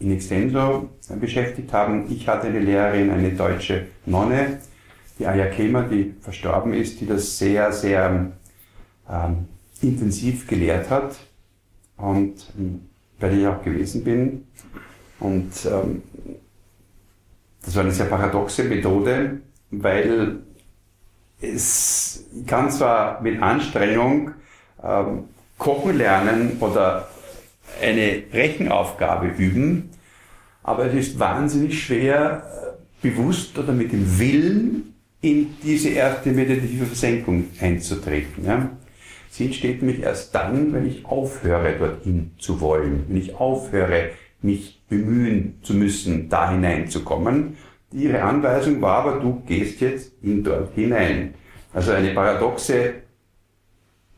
in Extenso beschäftigt haben. Ich hatte eine Lehrerin, eine deutsche Nonne, die Ayakema, die verstorben ist, die das sehr, sehr ähm, intensiv gelehrt hat und ähm, bei der ich auch gewesen bin. Und ähm, Das war eine sehr paradoxe Methode, weil es kann zwar mit Anstrengung ähm, kochen lernen oder eine Rechenaufgabe üben, aber es ist wahnsinnig schwer, äh, bewusst oder mit dem Willen in diese erste meditative Versenkung einzutreten. Ja? Sie entsteht nämlich erst dann, wenn ich aufhöre, dorthin zu wollen, wenn ich aufhöre, mich bemühen zu müssen, da hineinzukommen. Ihre Anweisung war aber, du gehst jetzt in dort hinein. Also eine paradoxe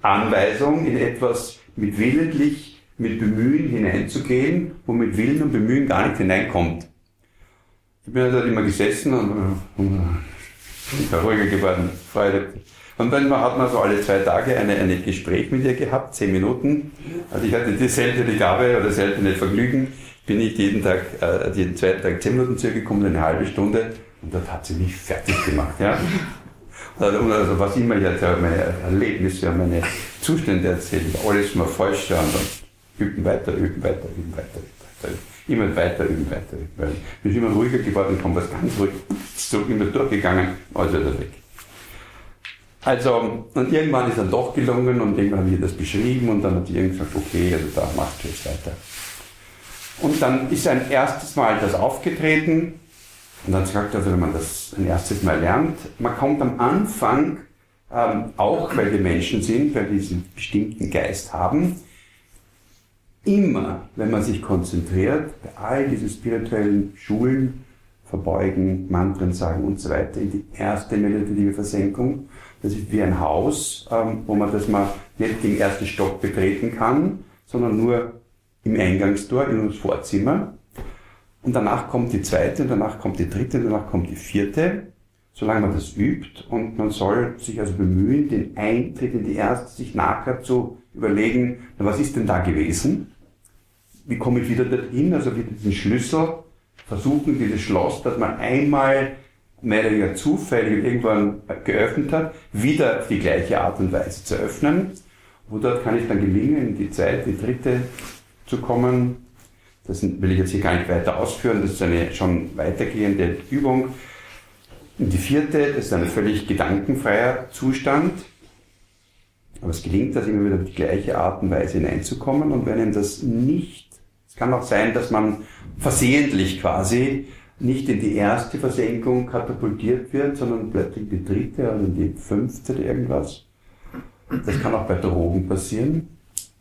Anweisung in etwas mit willentlich, mit Bemühen hineinzugehen, wo mit Willen und Bemühen gar nicht hineinkommt. Ich bin dort immer gesessen und, und ich war ruhiger geworden, Freude. Und dann hat man so alle zwei Tage eine, ein Gespräch mit ihr gehabt, zehn Minuten. Also ich hatte die seltene Gabe oder seltene Vergnügen, bin ich jeden Tag, äh, jeden zweiten Tag zehn Minuten zu ihr gekommen, eine halbe Stunde, und dort hat sie mich fertig gemacht. Ja? Also, also was immer ich erzähle, meine Erlebnisse, meine Zustände erzähle, alles mal falsch ja, und üben weiter, üben weiter, üben weiter, üben weiter. Immer weiter üben, weiter üben. Ich bin immer ruhiger geworden, kam was ganz ruhig, so immer durchgegangen, alles wieder weg. Also, und irgendwann ist dann doch gelungen und irgendwann habe ich das beschrieben und dann hat irgendwie gesagt, okay, also da machst du jetzt weiter. Und dann ist ein erstes Mal das aufgetreten und dann sagt also, wenn man das ein erstes Mal lernt, man kommt am Anfang, ähm, auch weil wir Menschen sind, weil wir diesen bestimmten Geist haben, immer, wenn man sich konzentriert, bei all diesen spirituellen Schulen, Verbeugen, Mantren sagen und so weiter, in die erste meditative Versenkung, das ist wie ein Haus, ähm, wo man das mal nicht den ersten Stock betreten kann, sondern nur im Eingangstor, in das Vorzimmer. Und danach kommt die zweite, und danach kommt die dritte, und danach kommt die vierte, solange man das übt. Und man soll sich also bemühen, den Eintritt in die erste, sich nachher zu überlegen, na, was ist denn da gewesen? Wie komme ich wieder dorthin? Also wieder diesen Schlüssel versuchen, dieses Schloss, das man einmal mehr oder weniger zufällig irgendwann geöffnet hat, wieder auf die gleiche Art und Weise zu öffnen. Wo dort kann ich dann gelingen, in die zweite, die dritte zu kommen. Das will ich jetzt hier gar nicht weiter ausführen, das ist eine schon weitergehende Übung. Und die vierte, das ist ein völlig gedankenfreier Zustand. Aber es gelingt, das immer wieder auf die gleiche Art und Weise hineinzukommen. Und wenn ihm das nicht, es kann auch sein, dass man versehentlich quasi nicht in die erste Versenkung katapultiert wird, sondern plötzlich die dritte oder die fünfte oder irgendwas. Das kann auch bei Drogen passieren.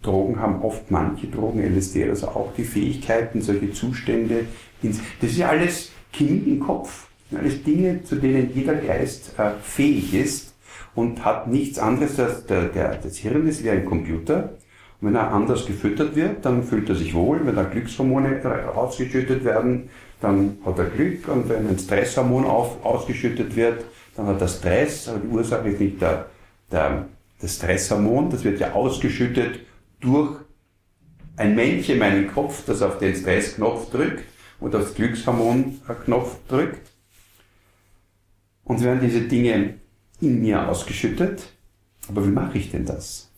Drogen haben oft manche Drogen, LSD, also auch die Fähigkeiten, solche Zustände. Das ist ja alles Chemie im Kopf. Alles Dinge, zu denen jeder Geist äh, fähig ist und hat nichts anderes als der, der, das Hirn ist wie ein Computer. Und wenn er anders gefüttert wird, dann fühlt er sich wohl. Wenn da Glückshormone ausgeschüttet werden, dann hat er Glück und wenn ein Stresshormon auf, ausgeschüttet wird, dann hat er Stress, aber die Ursache ist nicht der, der, das Stresshormon, das wird ja ausgeschüttet durch ein Männchen in meinem Kopf, das auf den Stressknopf drückt oder das Glückshormonknopf drückt. Und werden diese Dinge in mir ausgeschüttet. Aber wie mache ich denn das?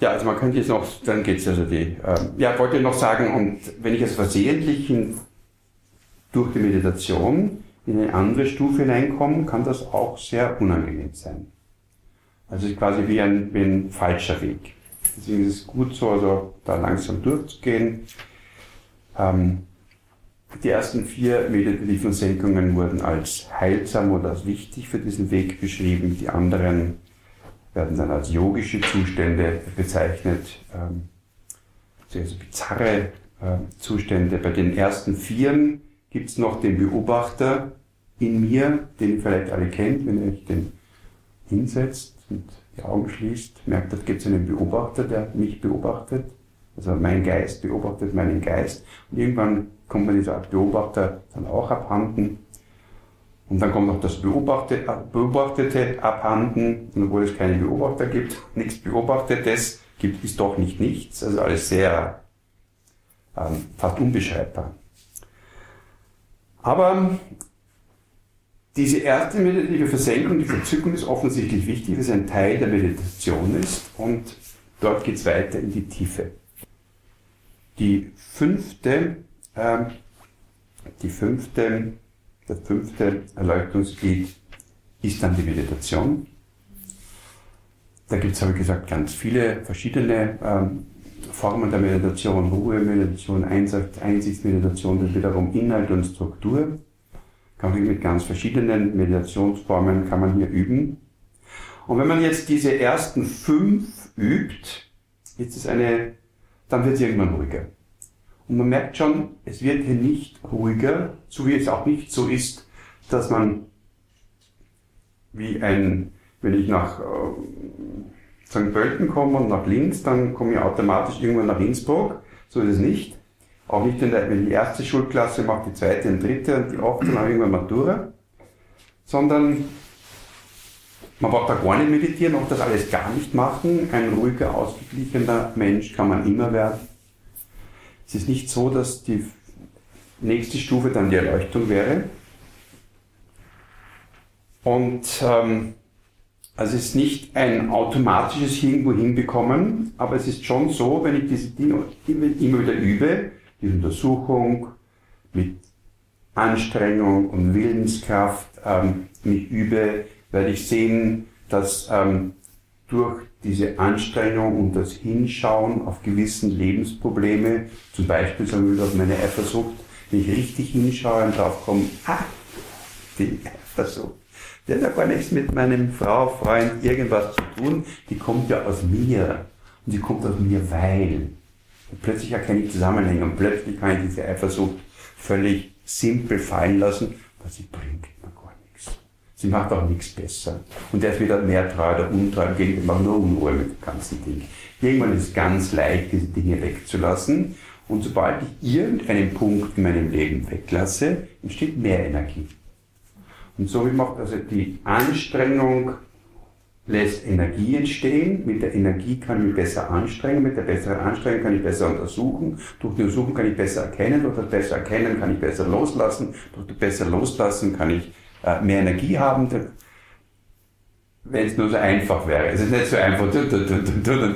Ja, also man könnte jetzt noch, dann geht's also die, ähm, ja, wollte noch sagen, und wenn ich es versehentlich durch die Meditation in eine andere Stufe hineinkomme, kann das auch sehr unangenehm sein. Also quasi wie ein, wie ein falscher Weg. Deswegen ist es gut so, also da langsam durchzugehen. Ähm, die ersten vier meditativen Senkungen wurden als heilsam oder als wichtig für diesen Weg beschrieben. Die anderen werden dann als yogische Zustände bezeichnet, ähm, sehr so bizarre äh, Zustände. Bei den ersten Vieren gibt es noch den Beobachter in mir, den ihr vielleicht alle kennt, wenn ihr euch den hinsetzt und die Augen schließt, merkt, da gibt es einen Beobachter, der mich beobachtet. Also mein Geist beobachtet meinen Geist. Und irgendwann kommt mir dieser Beobachter dann auch abhanden. Und dann kommt noch das Beobachtete, Beobachtete abhanden, und obwohl es keine Beobachter gibt, nichts Beobachtetes gibt, ist doch nicht nichts. Also alles sehr ähm, fast unbeschreibbar. Aber diese erste meditative Versenkung, die Verzückung ist offensichtlich wichtig, weil es ein Teil der Meditation ist und dort geht es weiter in die Tiefe. Die fünfte ähm, die fünfte, das fünfte Erleuchtungsglied ist dann die Meditation. Da gibt es, habe ich gesagt, ganz viele verschiedene ähm, Formen der Meditation, Ruhemeditation, Einsichtsmeditation, das wiederum Inhalt und Struktur. Kann man mit ganz verschiedenen Meditationsformen kann man hier üben. Und wenn man jetzt diese ersten fünf übt, ist es eine, dann wird es irgendwann ruhiger. Und man merkt schon, es wird hier nicht ruhiger, so wie es auch nicht so ist, dass man wie ein, wenn ich nach äh, St. Pölten komme und nach Linz, dann komme ich automatisch irgendwann nach Innsbruck. So ist es nicht. Auch nicht, in der, wenn die erste Schulklasse mache, die zweite und dritte und die achte dann irgendwann Matura. Sondern man braucht da gar nicht meditieren, auch das alles gar nicht machen. Ein ruhiger, ausgeglichener Mensch kann man immer werden. Es ist nicht so, dass die nächste Stufe dann die Erleuchtung wäre. Und ähm, also es ist nicht ein automatisches irgendwo hinbekommen, aber es ist schon so, wenn ich diese Dinge immer wieder übe, die Untersuchung mit Anstrengung und Willenskraft ähm, mich übe, werde ich sehen, dass ähm, durch diese Anstrengung und das Hinschauen auf gewissen Lebensprobleme, zum Beispiel sagen wir auf meine Eifersucht, wenn ich richtig hinschaue und drauf komme, ah, die Eifersucht, die hat ja gar nichts mit meinem Frau, Freund, irgendwas zu tun, die kommt ja aus mir. Und die kommt aus mir, weil. Und plötzlich erkenne ich Zusammenhänge und plötzlich kann ich diese Eifersucht völlig simpel fallen lassen, was sie bringt Sie macht auch nichts besser. Und der ist wieder mehr treu oder untreu, im Gegenteil, macht nur Unruhe mit dem ganzen Ding. Irgendwann ist es ganz leicht, diese Dinge wegzulassen. Und sobald ich irgendeinen Punkt in meinem Leben weglasse, entsteht mehr Energie. Und so wie macht also die Anstrengung lässt Energie entstehen. Mit der Energie kann ich mich besser anstrengen. Mit der besseren Anstrengung kann ich besser untersuchen. Durch die Untersuchung kann ich besser erkennen. Durch das besser erkennen kann ich besser loslassen. Durch das besser loslassen kann ich mehr Energie haben, wenn es nur so einfach wäre. Es ist nicht so einfach, und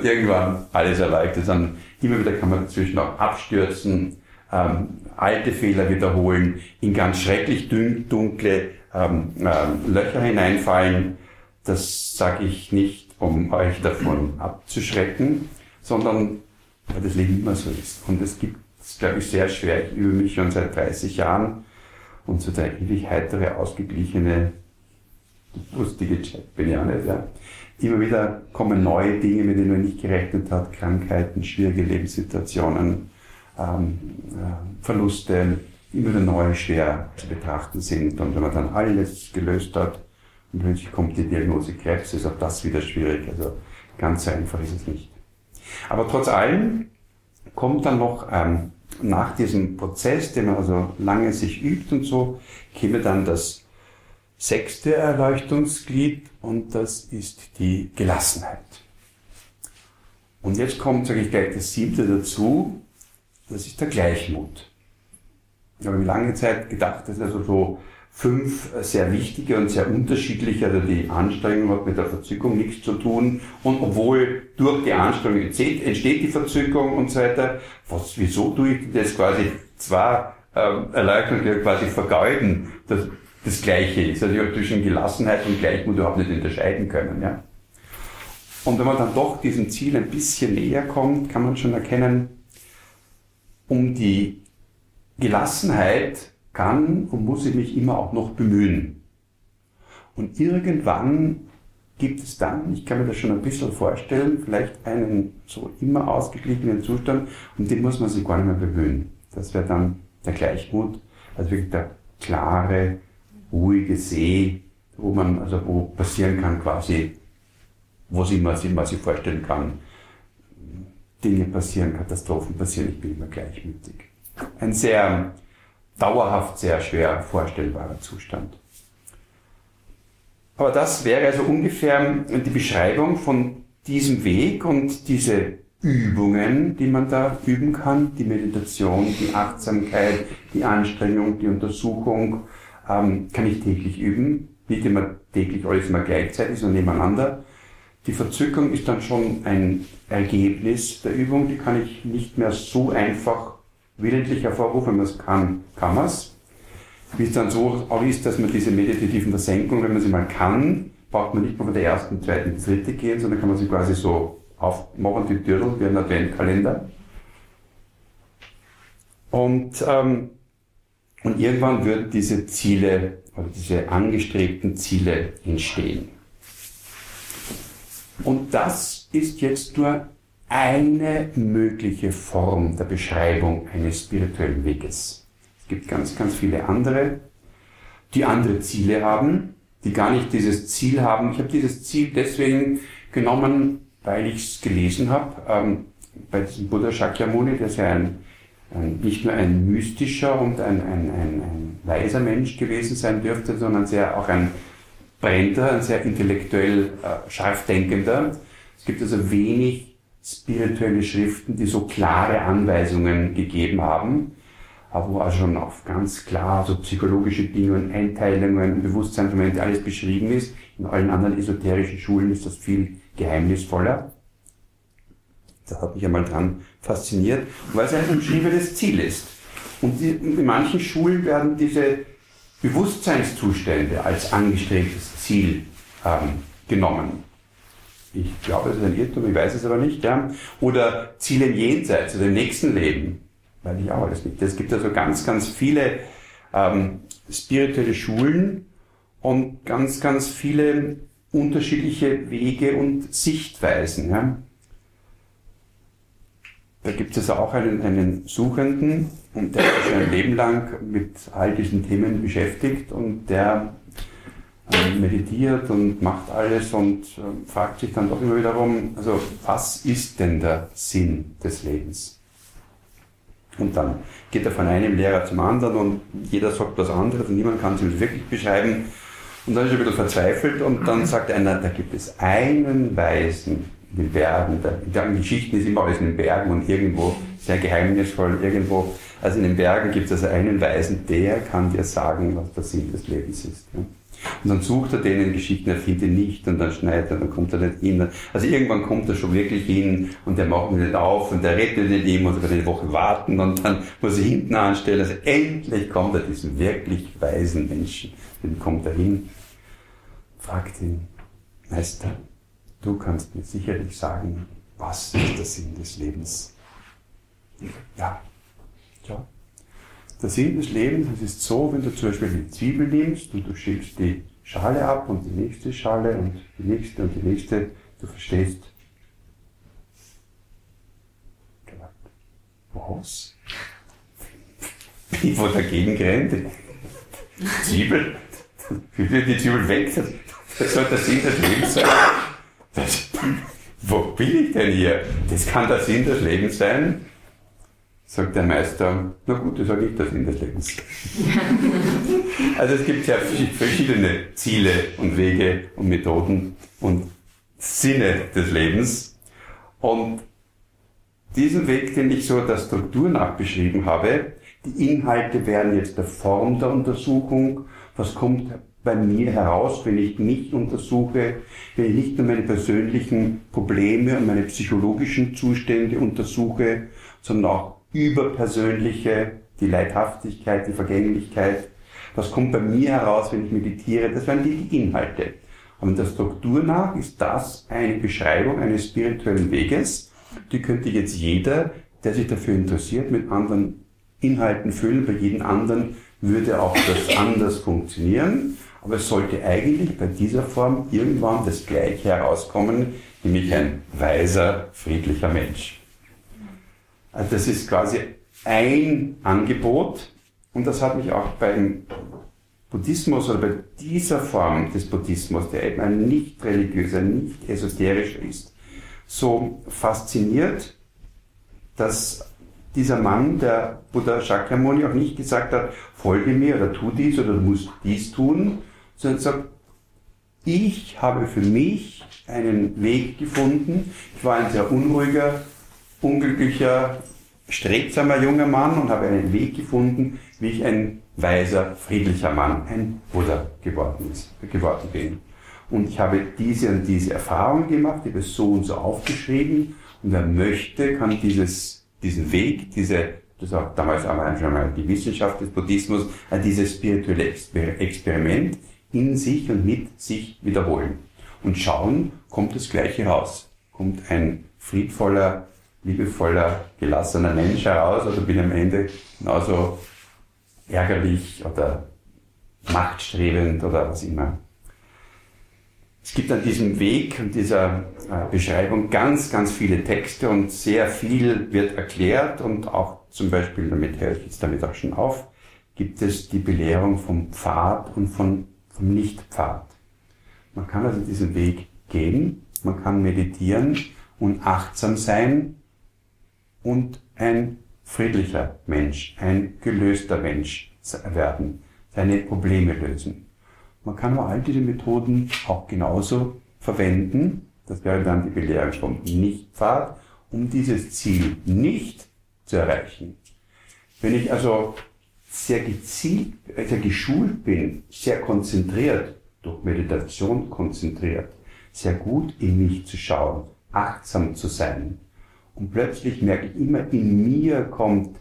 irgendwann alles erleichtert, sondern immer wieder kann man dazwischen auch abstürzen, ähm, alte Fehler wiederholen, in ganz schrecklich dunkle ähm, äh, Löcher hineinfallen. Das sage ich nicht, um euch davon abzuschrecken, sondern weil das Leben immer so ist. Und es gibt, glaube ich, sehr schwer. Ich übe mich schon seit 30 Jahren und so der ewig heitere, ausgeglichene, lustige Jack bin ich auch nicht, ja. Immer wieder kommen neue Dinge, mit denen man nicht gerechnet hat, Krankheiten, schwierige Lebenssituationen, ähm, äh, Verluste, immer wieder neu schwer zu betrachten sind. Und wenn man dann alles gelöst hat und plötzlich kommt die Diagnose Krebs, ist auch das wieder schwierig. Also ganz einfach ist es nicht. Aber trotz allem kommt dann noch ähm, nach diesem Prozess, den man also lange sich übt und so, käme dann das sechste Erleuchtungsglied und das ist die Gelassenheit. Und jetzt kommt, sage ich gleich, das siebte dazu, das ist der Gleichmut. Ich habe lange Zeit gedacht, das ist also so fünf sehr wichtige und sehr unterschiedliche, also die Anstrengung hat mit der Verzückung nichts zu tun und obwohl durch die Anstrengung entsteht die Verzückung und so weiter, was, wieso tue ich das quasi zwei ähm, Erleuchtungen quasi vergeuden, dass das Gleiche ist. Also ich habe zwischen Gelassenheit und Gleichmut überhaupt nicht unterscheiden können. Ja. Und wenn man dann doch diesem Ziel ein bisschen näher kommt, kann man schon erkennen, um die Gelassenheit kann und muss ich mich immer auch noch bemühen. Und irgendwann gibt es dann, ich kann mir das schon ein bisschen vorstellen, vielleicht einen so immer ausgeglichenen Zustand und den muss man sich gar nicht mehr bemühen. Das wäre dann der Gleichmut, also wirklich der klare, ruhige See, wo man, also wo passieren kann quasi, was immer sich mal sich vorstellen kann. Dinge passieren, Katastrophen passieren, ich bin immer gleichmütig. Ein sehr dauerhaft sehr schwer vorstellbarer Zustand. Aber das wäre also ungefähr die Beschreibung von diesem Weg und diese Übungen, die man da üben kann, die Meditation, die Achtsamkeit, die Anstrengung, die Untersuchung, ähm, kann ich täglich üben. Nicht immer täglich alles immer gleichzeitig, sondern nebeneinander. Die Verzückung ist dann schon ein Ergebnis der Übung, die kann ich nicht mehr so einfach willentlich hervorruft, wenn man es kann, kann man es. Wie es dann so auch ist, dass man diese meditativen Versenkungen, wenn man sie mal kann, braucht man nicht mehr von der ersten, zweiten, dritte gehen, sondern kann man sie quasi so aufmachen, die Türtel, wie ein Adventkalender. Und, ähm, und irgendwann würden diese Ziele oder diese angestrebten Ziele entstehen. Und das ist jetzt nur eine mögliche Form der Beschreibung eines spirituellen Weges. Es gibt ganz, ganz viele andere, die andere Ziele haben, die gar nicht dieses Ziel haben. Ich habe dieses Ziel deswegen genommen, weil ich es gelesen habe, ähm, bei diesem Buddha Shakyamuni, der ist ja ein, ein, nicht nur ein mystischer und ein, ein, ein, ein weiser Mensch gewesen sein dürfte, sondern sehr auch ein brennender, ein sehr intellektuell äh, scharf denkender. Es gibt also wenig spirituelle Schriften, die so klare Anweisungen gegeben haben, aber wo also schon auf ganz klar so psychologische Dinge und Einteilungen, Bewusstseinsmomente alles beschrieben ist. In allen anderen esoterischen Schulen ist das viel geheimnisvoller. Das hat mich einmal dran fasziniert, weil es ein umschriebenes Ziel ist. Und in manchen Schulen werden diese Bewusstseinszustände als angestrebtes Ziel ähm, genommen. Ich glaube, das ist ein Irrtum, ich weiß es aber nicht. Ja? Oder Ziele im Jenseits oder im nächsten Leben. Weiß ich auch alles nicht. Es gibt also ganz, ganz viele ähm, spirituelle Schulen und ganz, ganz viele unterschiedliche Wege und Sichtweisen. Ja? Da gibt es auch einen, einen Suchenden, und der ist ein Leben lang mit all diesen Themen beschäftigt und der meditiert und macht alles und äh, fragt sich dann doch immer wiederum, also was ist denn der Sinn des Lebens? Und dann geht er von einem Lehrer zum anderen und jeder sagt was anderes und niemand kann es wirklich beschreiben. Und dann ist er ein bisschen verzweifelt und dann sagt einer, da gibt es einen Weisen in den Bergen. In den Geschichten ist immer alles in den Bergen und irgendwo sehr geheimnisvoll, irgendwo. Also in den Bergen gibt es also einen Weisen, der kann dir sagen, was der Sinn des Lebens ist. Und dann sucht er den in Geschichten, er findet ihn nicht und dann schneidet er, dann kommt er nicht hin. Also irgendwann kommt er schon wirklich hin und der macht ihn nicht auf und der rettet nicht ihm und er wird eine Woche warten und dann muss er hinten anstellen. Also endlich kommt er diesen wirklich weisen Menschen. Dann kommt er hin, fragt ihn, Meister, du kannst mir sicherlich sagen, was ist der Sinn des Lebens? Ja, ja. Der Sinn des Lebens, es ist so, wenn du zum Beispiel eine Zwiebel nimmst und du schiebst die Schale ab und die nächste Schale und die nächste und die nächste, du verstehst. Was? Ich wo dagegen rennt, Zwiebel, wie wird die Zwiebel weg? Das soll der Sinn des Lebens sein. Das, wo bin ich denn hier? Das kann der Sinn des Lebens sein sagt der Meister, na gut, das ist nicht der Sinn des Lebens. also es gibt ja verschiedene Ziele und Wege und Methoden und Sinne des Lebens. Und diesen Weg, den ich so der Struktur nach beschrieben habe, die Inhalte wären jetzt der Form der Untersuchung, was kommt bei mir heraus, wenn ich mich untersuche, wenn ich nicht nur meine persönlichen Probleme und meine psychologischen Zustände untersuche, sondern auch überpersönliche, die Leidhaftigkeit, die Vergänglichkeit. Was kommt bei mir heraus, wenn ich meditiere? Das wären die, die Inhalte. Aber der Struktur nach ist das eine Beschreibung eines spirituellen Weges. Die könnte jetzt jeder, der sich dafür interessiert, mit anderen Inhalten füllen. Bei jedem anderen würde auch das anders funktionieren. Aber es sollte eigentlich bei dieser Form irgendwann das Gleiche herauskommen, nämlich ein weiser, friedlicher Mensch. Also das ist quasi ein Angebot und das hat mich auch beim Buddhismus oder bei dieser Form des Buddhismus, der eben ein nicht religiöser, nicht esoterischer ist, so fasziniert, dass dieser Mann, der Buddha Shakyamuni, auch nicht gesagt hat, folge mir oder tu dies oder du musst dies tun, sondern sagt, ich habe für mich einen Weg gefunden. Ich war ein sehr unruhiger, unglücklicher, strebsamer junger Mann und habe einen Weg gefunden, wie ich ein weiser, friedlicher Mann, ein Buddha geworden, ist, geworden bin. Und ich habe diese und diese Erfahrung gemacht, ich habe es so und so aufgeschrieben und wer möchte, kann dieses, diesen Weg, diese das war damals aber schon mal die Wissenschaft des Buddhismus, dieses spirituelle Experiment in sich und mit sich wiederholen. Und schauen, kommt das Gleiche raus. Kommt ein friedvoller, liebevoller, gelassener Mensch heraus oder bin am Ende genauso ärgerlich oder machtstrebend oder was immer. Es gibt an diesem Weg und dieser äh, Beschreibung ganz, ganz viele Texte und sehr viel wird erklärt und auch zum Beispiel, damit höre ich jetzt damit auch schon auf, gibt es die Belehrung vom Pfad und von, vom Nichtpfad. Man kann also diesen Weg gehen, man kann meditieren und achtsam sein und ein friedlicher Mensch, ein gelöster Mensch werden, seine Probleme lösen. Man kann aber all diese Methoden auch genauso verwenden, das wäre dann die Belehrung vom Nichtpfad, um dieses Ziel nicht zu erreichen. Wenn ich also sehr gezielt, sehr geschult bin, sehr konzentriert, durch Meditation konzentriert, sehr gut in mich zu schauen, achtsam zu sein, und plötzlich merke ich immer, in mir kommt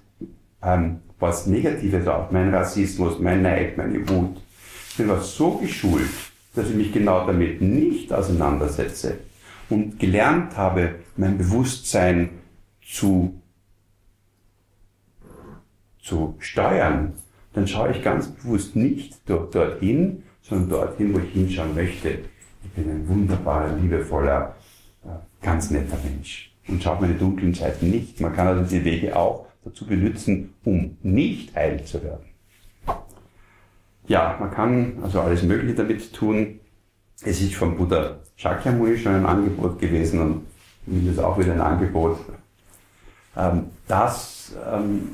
ähm, was Negatives auf, mein Rassismus, mein Neid, meine Wut, ich bin aber so geschult, dass ich mich genau damit nicht auseinandersetze und gelernt habe, mein Bewusstsein zu, zu steuern, dann schaue ich ganz bewusst nicht dort, dorthin, sondern dorthin, wo ich hinschauen möchte. Ich bin ein wunderbarer, liebevoller, äh, ganz netter Mensch und schaue meine dunklen Seiten nicht. Man kann also diese Wege auch dazu benutzen, um nicht heil zu werden ja, man kann also alles Mögliche damit tun. Es ist vom Buddha Shakyamuni schon ein Angebot gewesen und mir ist auch wieder ein Angebot, ähm, das ähm,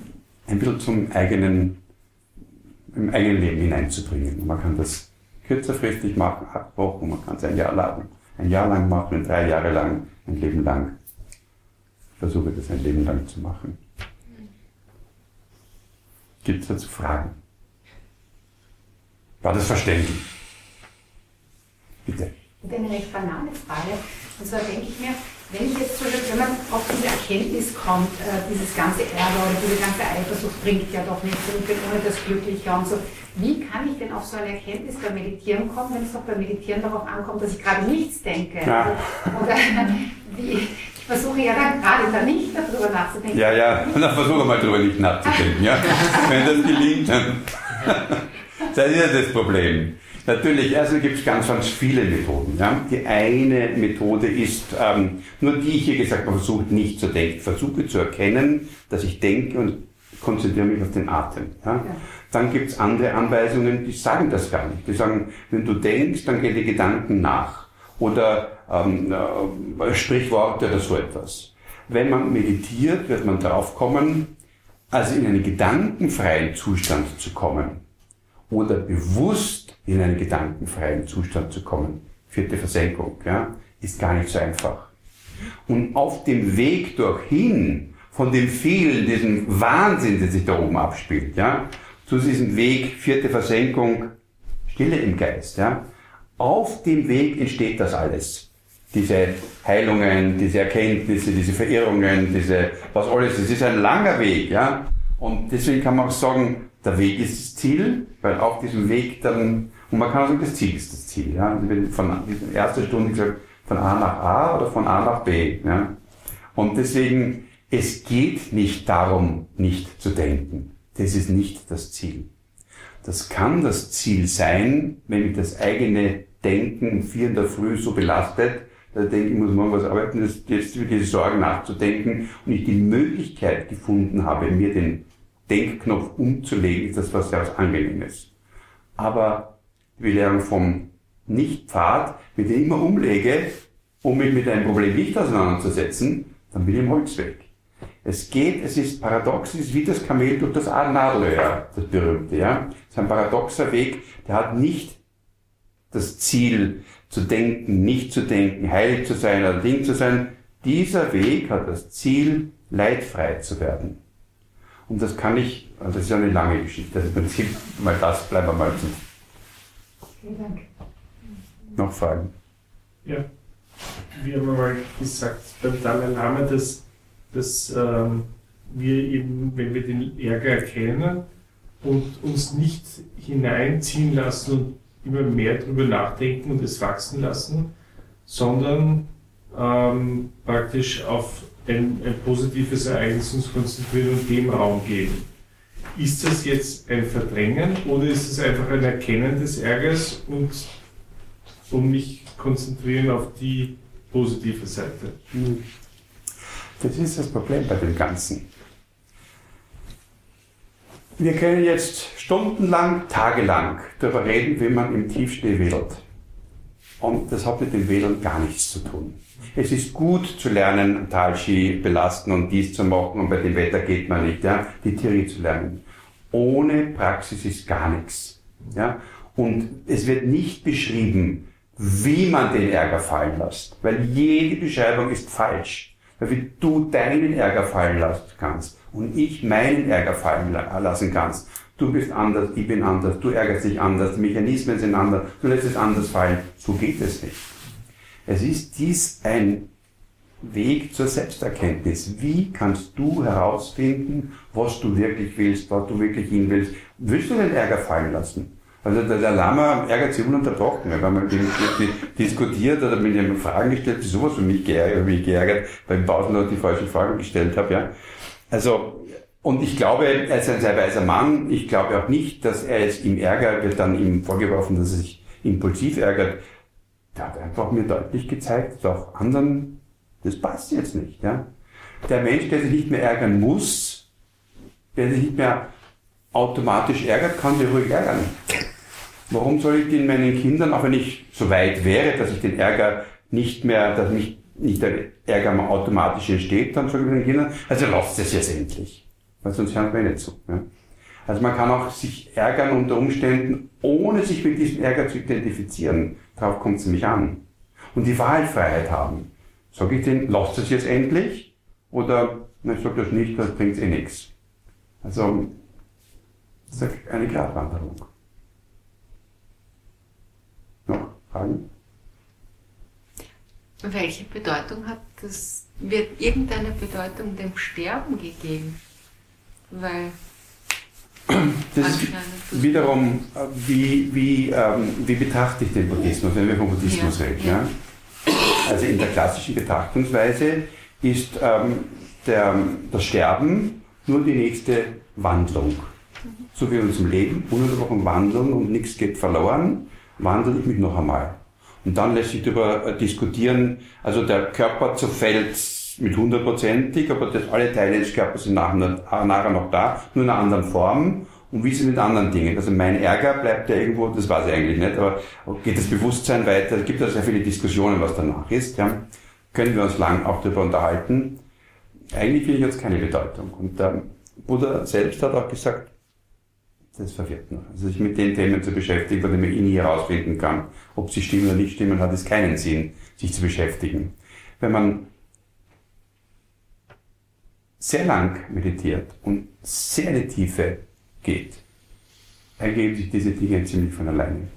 ein bisschen zum eigenen, im eigenen Leben hineinzubringen. Man kann das kürzerfristig machen, acht Wochen, man kann es ein Jahr lang, ein Jahr lang machen, drei Jahre lang, ein Leben lang. Versuche das ein Leben lang zu machen. Gibt es dazu Fragen? War das verständlich? Bitte. Und eine recht banale Frage. Und zwar denke ich mir, wenn ich jetzt wenn man auf diese Erkenntnis kommt, äh, dieses ganze Ärger oder diese ganze Eifersucht bringt ja doch nichts und ich bin ohne das glücklicher und so. Wie kann ich denn auf so eine Erkenntnis beim Meditieren kommen, wenn es doch beim Meditieren darauf ankommt, dass ich gerade nichts denke? Ja. Oder wie, ich versuche ja dann gerade da nicht darüber nachzudenken. Ja, ja, dann versuche mal darüber nicht nachzudenken. Ja? wenn das gelingt, dann. Das ist ja das Problem. Natürlich, also gibt es ganz, ganz viele Methoden. Ja. Die eine Methode ist, ähm, nur die ich hier gesagt habe, versucht nicht zu denken. Versuche zu erkennen, dass ich denke und konzentriere mich auf den Atem. Ja. ja. Dann gibt es andere Anweisungen, die sagen das gar nicht. Die sagen, wenn du denkst, dann geh die Gedanken nach. Oder ähm, äh, Sprichworte oder so etwas. Wenn man meditiert, wird man draufkommen, also in einen gedankenfreien Zustand zu kommen oder bewusst in einen gedankenfreien Zustand zu kommen. Vierte Versenkung, ja, ist gar nicht so einfach. Und auf dem Weg dorthin, von dem vielen, diesem Wahnsinn, der sich da oben abspielt, ja, zu diesem Weg, vierte Versenkung, Stille im Geist, ja, auf dem Weg entsteht das alles. Diese Heilungen, diese Erkenntnisse, diese Verirrungen, diese, was alles, das ist ein langer Weg, ja. Und deswegen kann man auch sagen, der Weg ist das Ziel, weil auf diesem Weg dann, und man kann auch sagen, das Ziel ist das Ziel. Ja? Also von erster Stunde gesagt, von A nach A oder von A nach B. Ja? Und deswegen, es geht nicht darum, nicht zu denken. Das ist nicht das Ziel. Das kann das Ziel sein, wenn mich das eigene Denken vier in der Früh so belastet, da denke ich, muss morgen was arbeiten, jetzt über diese Sorgen nachzudenken und ich die Möglichkeit gefunden habe, mir den Denkknopf umzulegen, ist das was sehr Angenehmes. Aber die Belehrung vom Nicht-Pfad, wenn ich immer umlege, um mich mit einem Problem nicht auseinanderzusetzen, dann bin ich im Holzweg. Es geht, es ist paradox, es ist wie das Kamel durch das Nadelöhr, das berühmte, ja. Es ist ein paradoxer Weg, der hat nicht das Ziel zu denken, nicht zu denken, heilig zu sein oder Ding zu sein. Dieser Weg hat das Ziel, leidfrei zu werden. Und das kann ich, also das ist ja eine lange Geschichte, also im Prinzip mal das, bleiben wir mal zu. Vielen Dank. Noch Fragen? Ja, wir haben mal gesagt beim Dalai Lama, dass, dass ähm, wir eben, wenn wir den Ärger erkennen und uns nicht hineinziehen lassen und immer mehr darüber nachdenken und es wachsen lassen, sondern ähm, praktisch auf ein, ein positives Ereignis uns konzentrieren und dem Raum geben. Ist das jetzt ein Verdrängen oder ist es einfach ein Erkennen des Ärgers und um mich konzentrieren auf die positive Seite? Das ist das Problem bei dem Ganzen. Wir können jetzt stundenlang, tagelang darüber reden, wie man im Tiefschnee wedelt. Und das hat mit dem Wedeln gar nichts zu tun. Es ist gut zu lernen, Talski belasten und dies zu machen und bei dem Wetter geht man nicht, ja, die Theorie zu lernen. Ohne Praxis ist gar nichts. Ja? Und es wird nicht beschrieben, wie man den Ärger fallen lässt, weil jede Beschreibung ist falsch. Weil wie du deinen Ärger fallen lassen kannst und ich meinen Ärger fallen lassen kannst. Du bist anders, ich bin anders, du ärgerst dich anders, Mechanismen sind anders, du lässt es anders fallen. So geht es nicht. Es ist dies ein Weg zur Selbsterkenntnis. Wie kannst du herausfinden, was du wirklich willst, was du wirklich hin willst? Willst du den Ärger fallen lassen? Also der, der Lama ärgert sich ununterbrochen. Wenn man mit ihm diskutiert oder mit ihm Fragen gestellt, ist sowas für mich geärgert, mich geärgert, weil ich tausend die falschen Fragen gestellt habe. Ja. Also, und ich glaube, er ist ein sehr weiser Mann. Ich glaube auch nicht, dass er es ihm ärgert, wird dann ihm vorgeworfen, dass er sich impulsiv ärgert. Der hat einfach mir deutlich gezeigt, auch anderen, das passt jetzt nicht. Ja. Der Mensch, der sich nicht mehr ärgern muss, der sich nicht mehr automatisch ärgert, kann sich ruhig ärgern. Warum soll ich den meinen Kindern, auch wenn ich so weit wäre, dass ich den Ärger nicht mehr, dass mich nicht der Ärger mal automatisch entsteht, dann sage ich den Kindern, also lasst es jetzt endlich. Weil sonst hören wir nicht zu. Ja. Also man kann auch sich ärgern unter Umständen, ohne sich mit diesem Ärger zu identifizieren. Darauf kommt es nämlich an. Und die Wahlfreiheit haben. Sage ich denen, lasst es jetzt endlich? Oder, na, ich sage das nicht, das bringt eh nichts. Also, das ist eine Gratwanderung. Noch Fragen? Welche Bedeutung hat das, wird irgendeine Bedeutung dem Sterben gegeben? Weil das ist wiederum, äh, wie, wie, ähm, wie betrachte ich den Buddhismus, wenn wir vom Buddhismus ja, reden. Ja. Also in der klassischen Betrachtungsweise ist ähm, der, das Sterben nur die nächste Wandlung. So wie in unserem Leben, ununterbrochen wandeln und nichts geht verloren, wandle ich mich noch einmal. Und dann lässt sich darüber äh, diskutieren, also der Körper zerfällt mit hundertprozentig, aber das, alle Teile des Körpers sind nachher, nachher noch da, nur in einer anderen Form. Und wie ist es mit anderen Dingen? Also mein Ärger bleibt ja irgendwo, das weiß ich eigentlich nicht, aber geht das Bewusstsein weiter? Es gibt ja sehr viele Diskussionen, was danach ist. Ja. Können wir uns lang auch darüber unterhalten. Eigentlich finde ich jetzt keine Bedeutung. Und der Buddha selbst hat auch gesagt, das verwirrt noch. Also sich mit den Themen zu beschäftigen, von denen man eh nie herausfinden kann, ob sie stimmen oder nicht stimmen, hat es keinen Sinn, sich zu beschäftigen. Wenn man sehr lang meditiert und sehr in die Tiefe geht, ergeben sich diese Dinge ziemlich von alleine.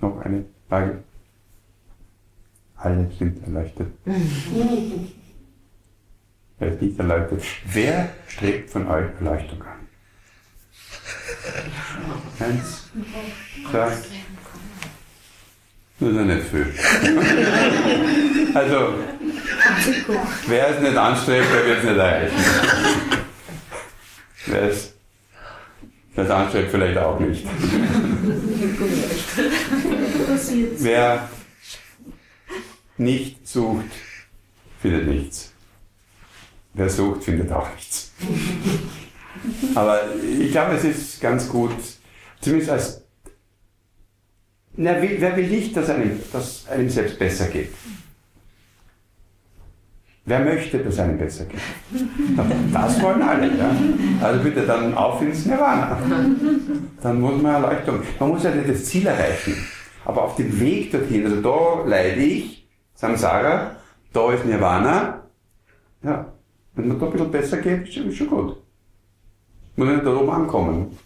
Noch eine Frage? Alle sind erleuchtet. Wer ist nicht erleuchtet? Wer strebt von euch Erleuchtung an? Eins, zwei. Das ist ja nicht viel. also, wer es nicht anstrebt, der wird es nicht erreichen. wer es das anstrebt, vielleicht auch nicht. wer nicht sucht, findet nichts. Wer sucht, findet auch nichts. Aber ich glaube, es ist ganz gut, zumindest als. Na, wer will nicht, dass einem, dass einem selbst besser geht? Wer möchte, dass einem besser geht? Das wollen alle. Ja? Also bitte dann auf ins Nirvana. Dann muss man Erleuchtung. Man muss ja nicht das Ziel erreichen. Aber auf dem Weg dorthin, also da leide ich, Samsara, da ist Nirvana. Ja, wenn man da ein bisschen besser geht, ist schon gut. Muss nicht da oben ankommen.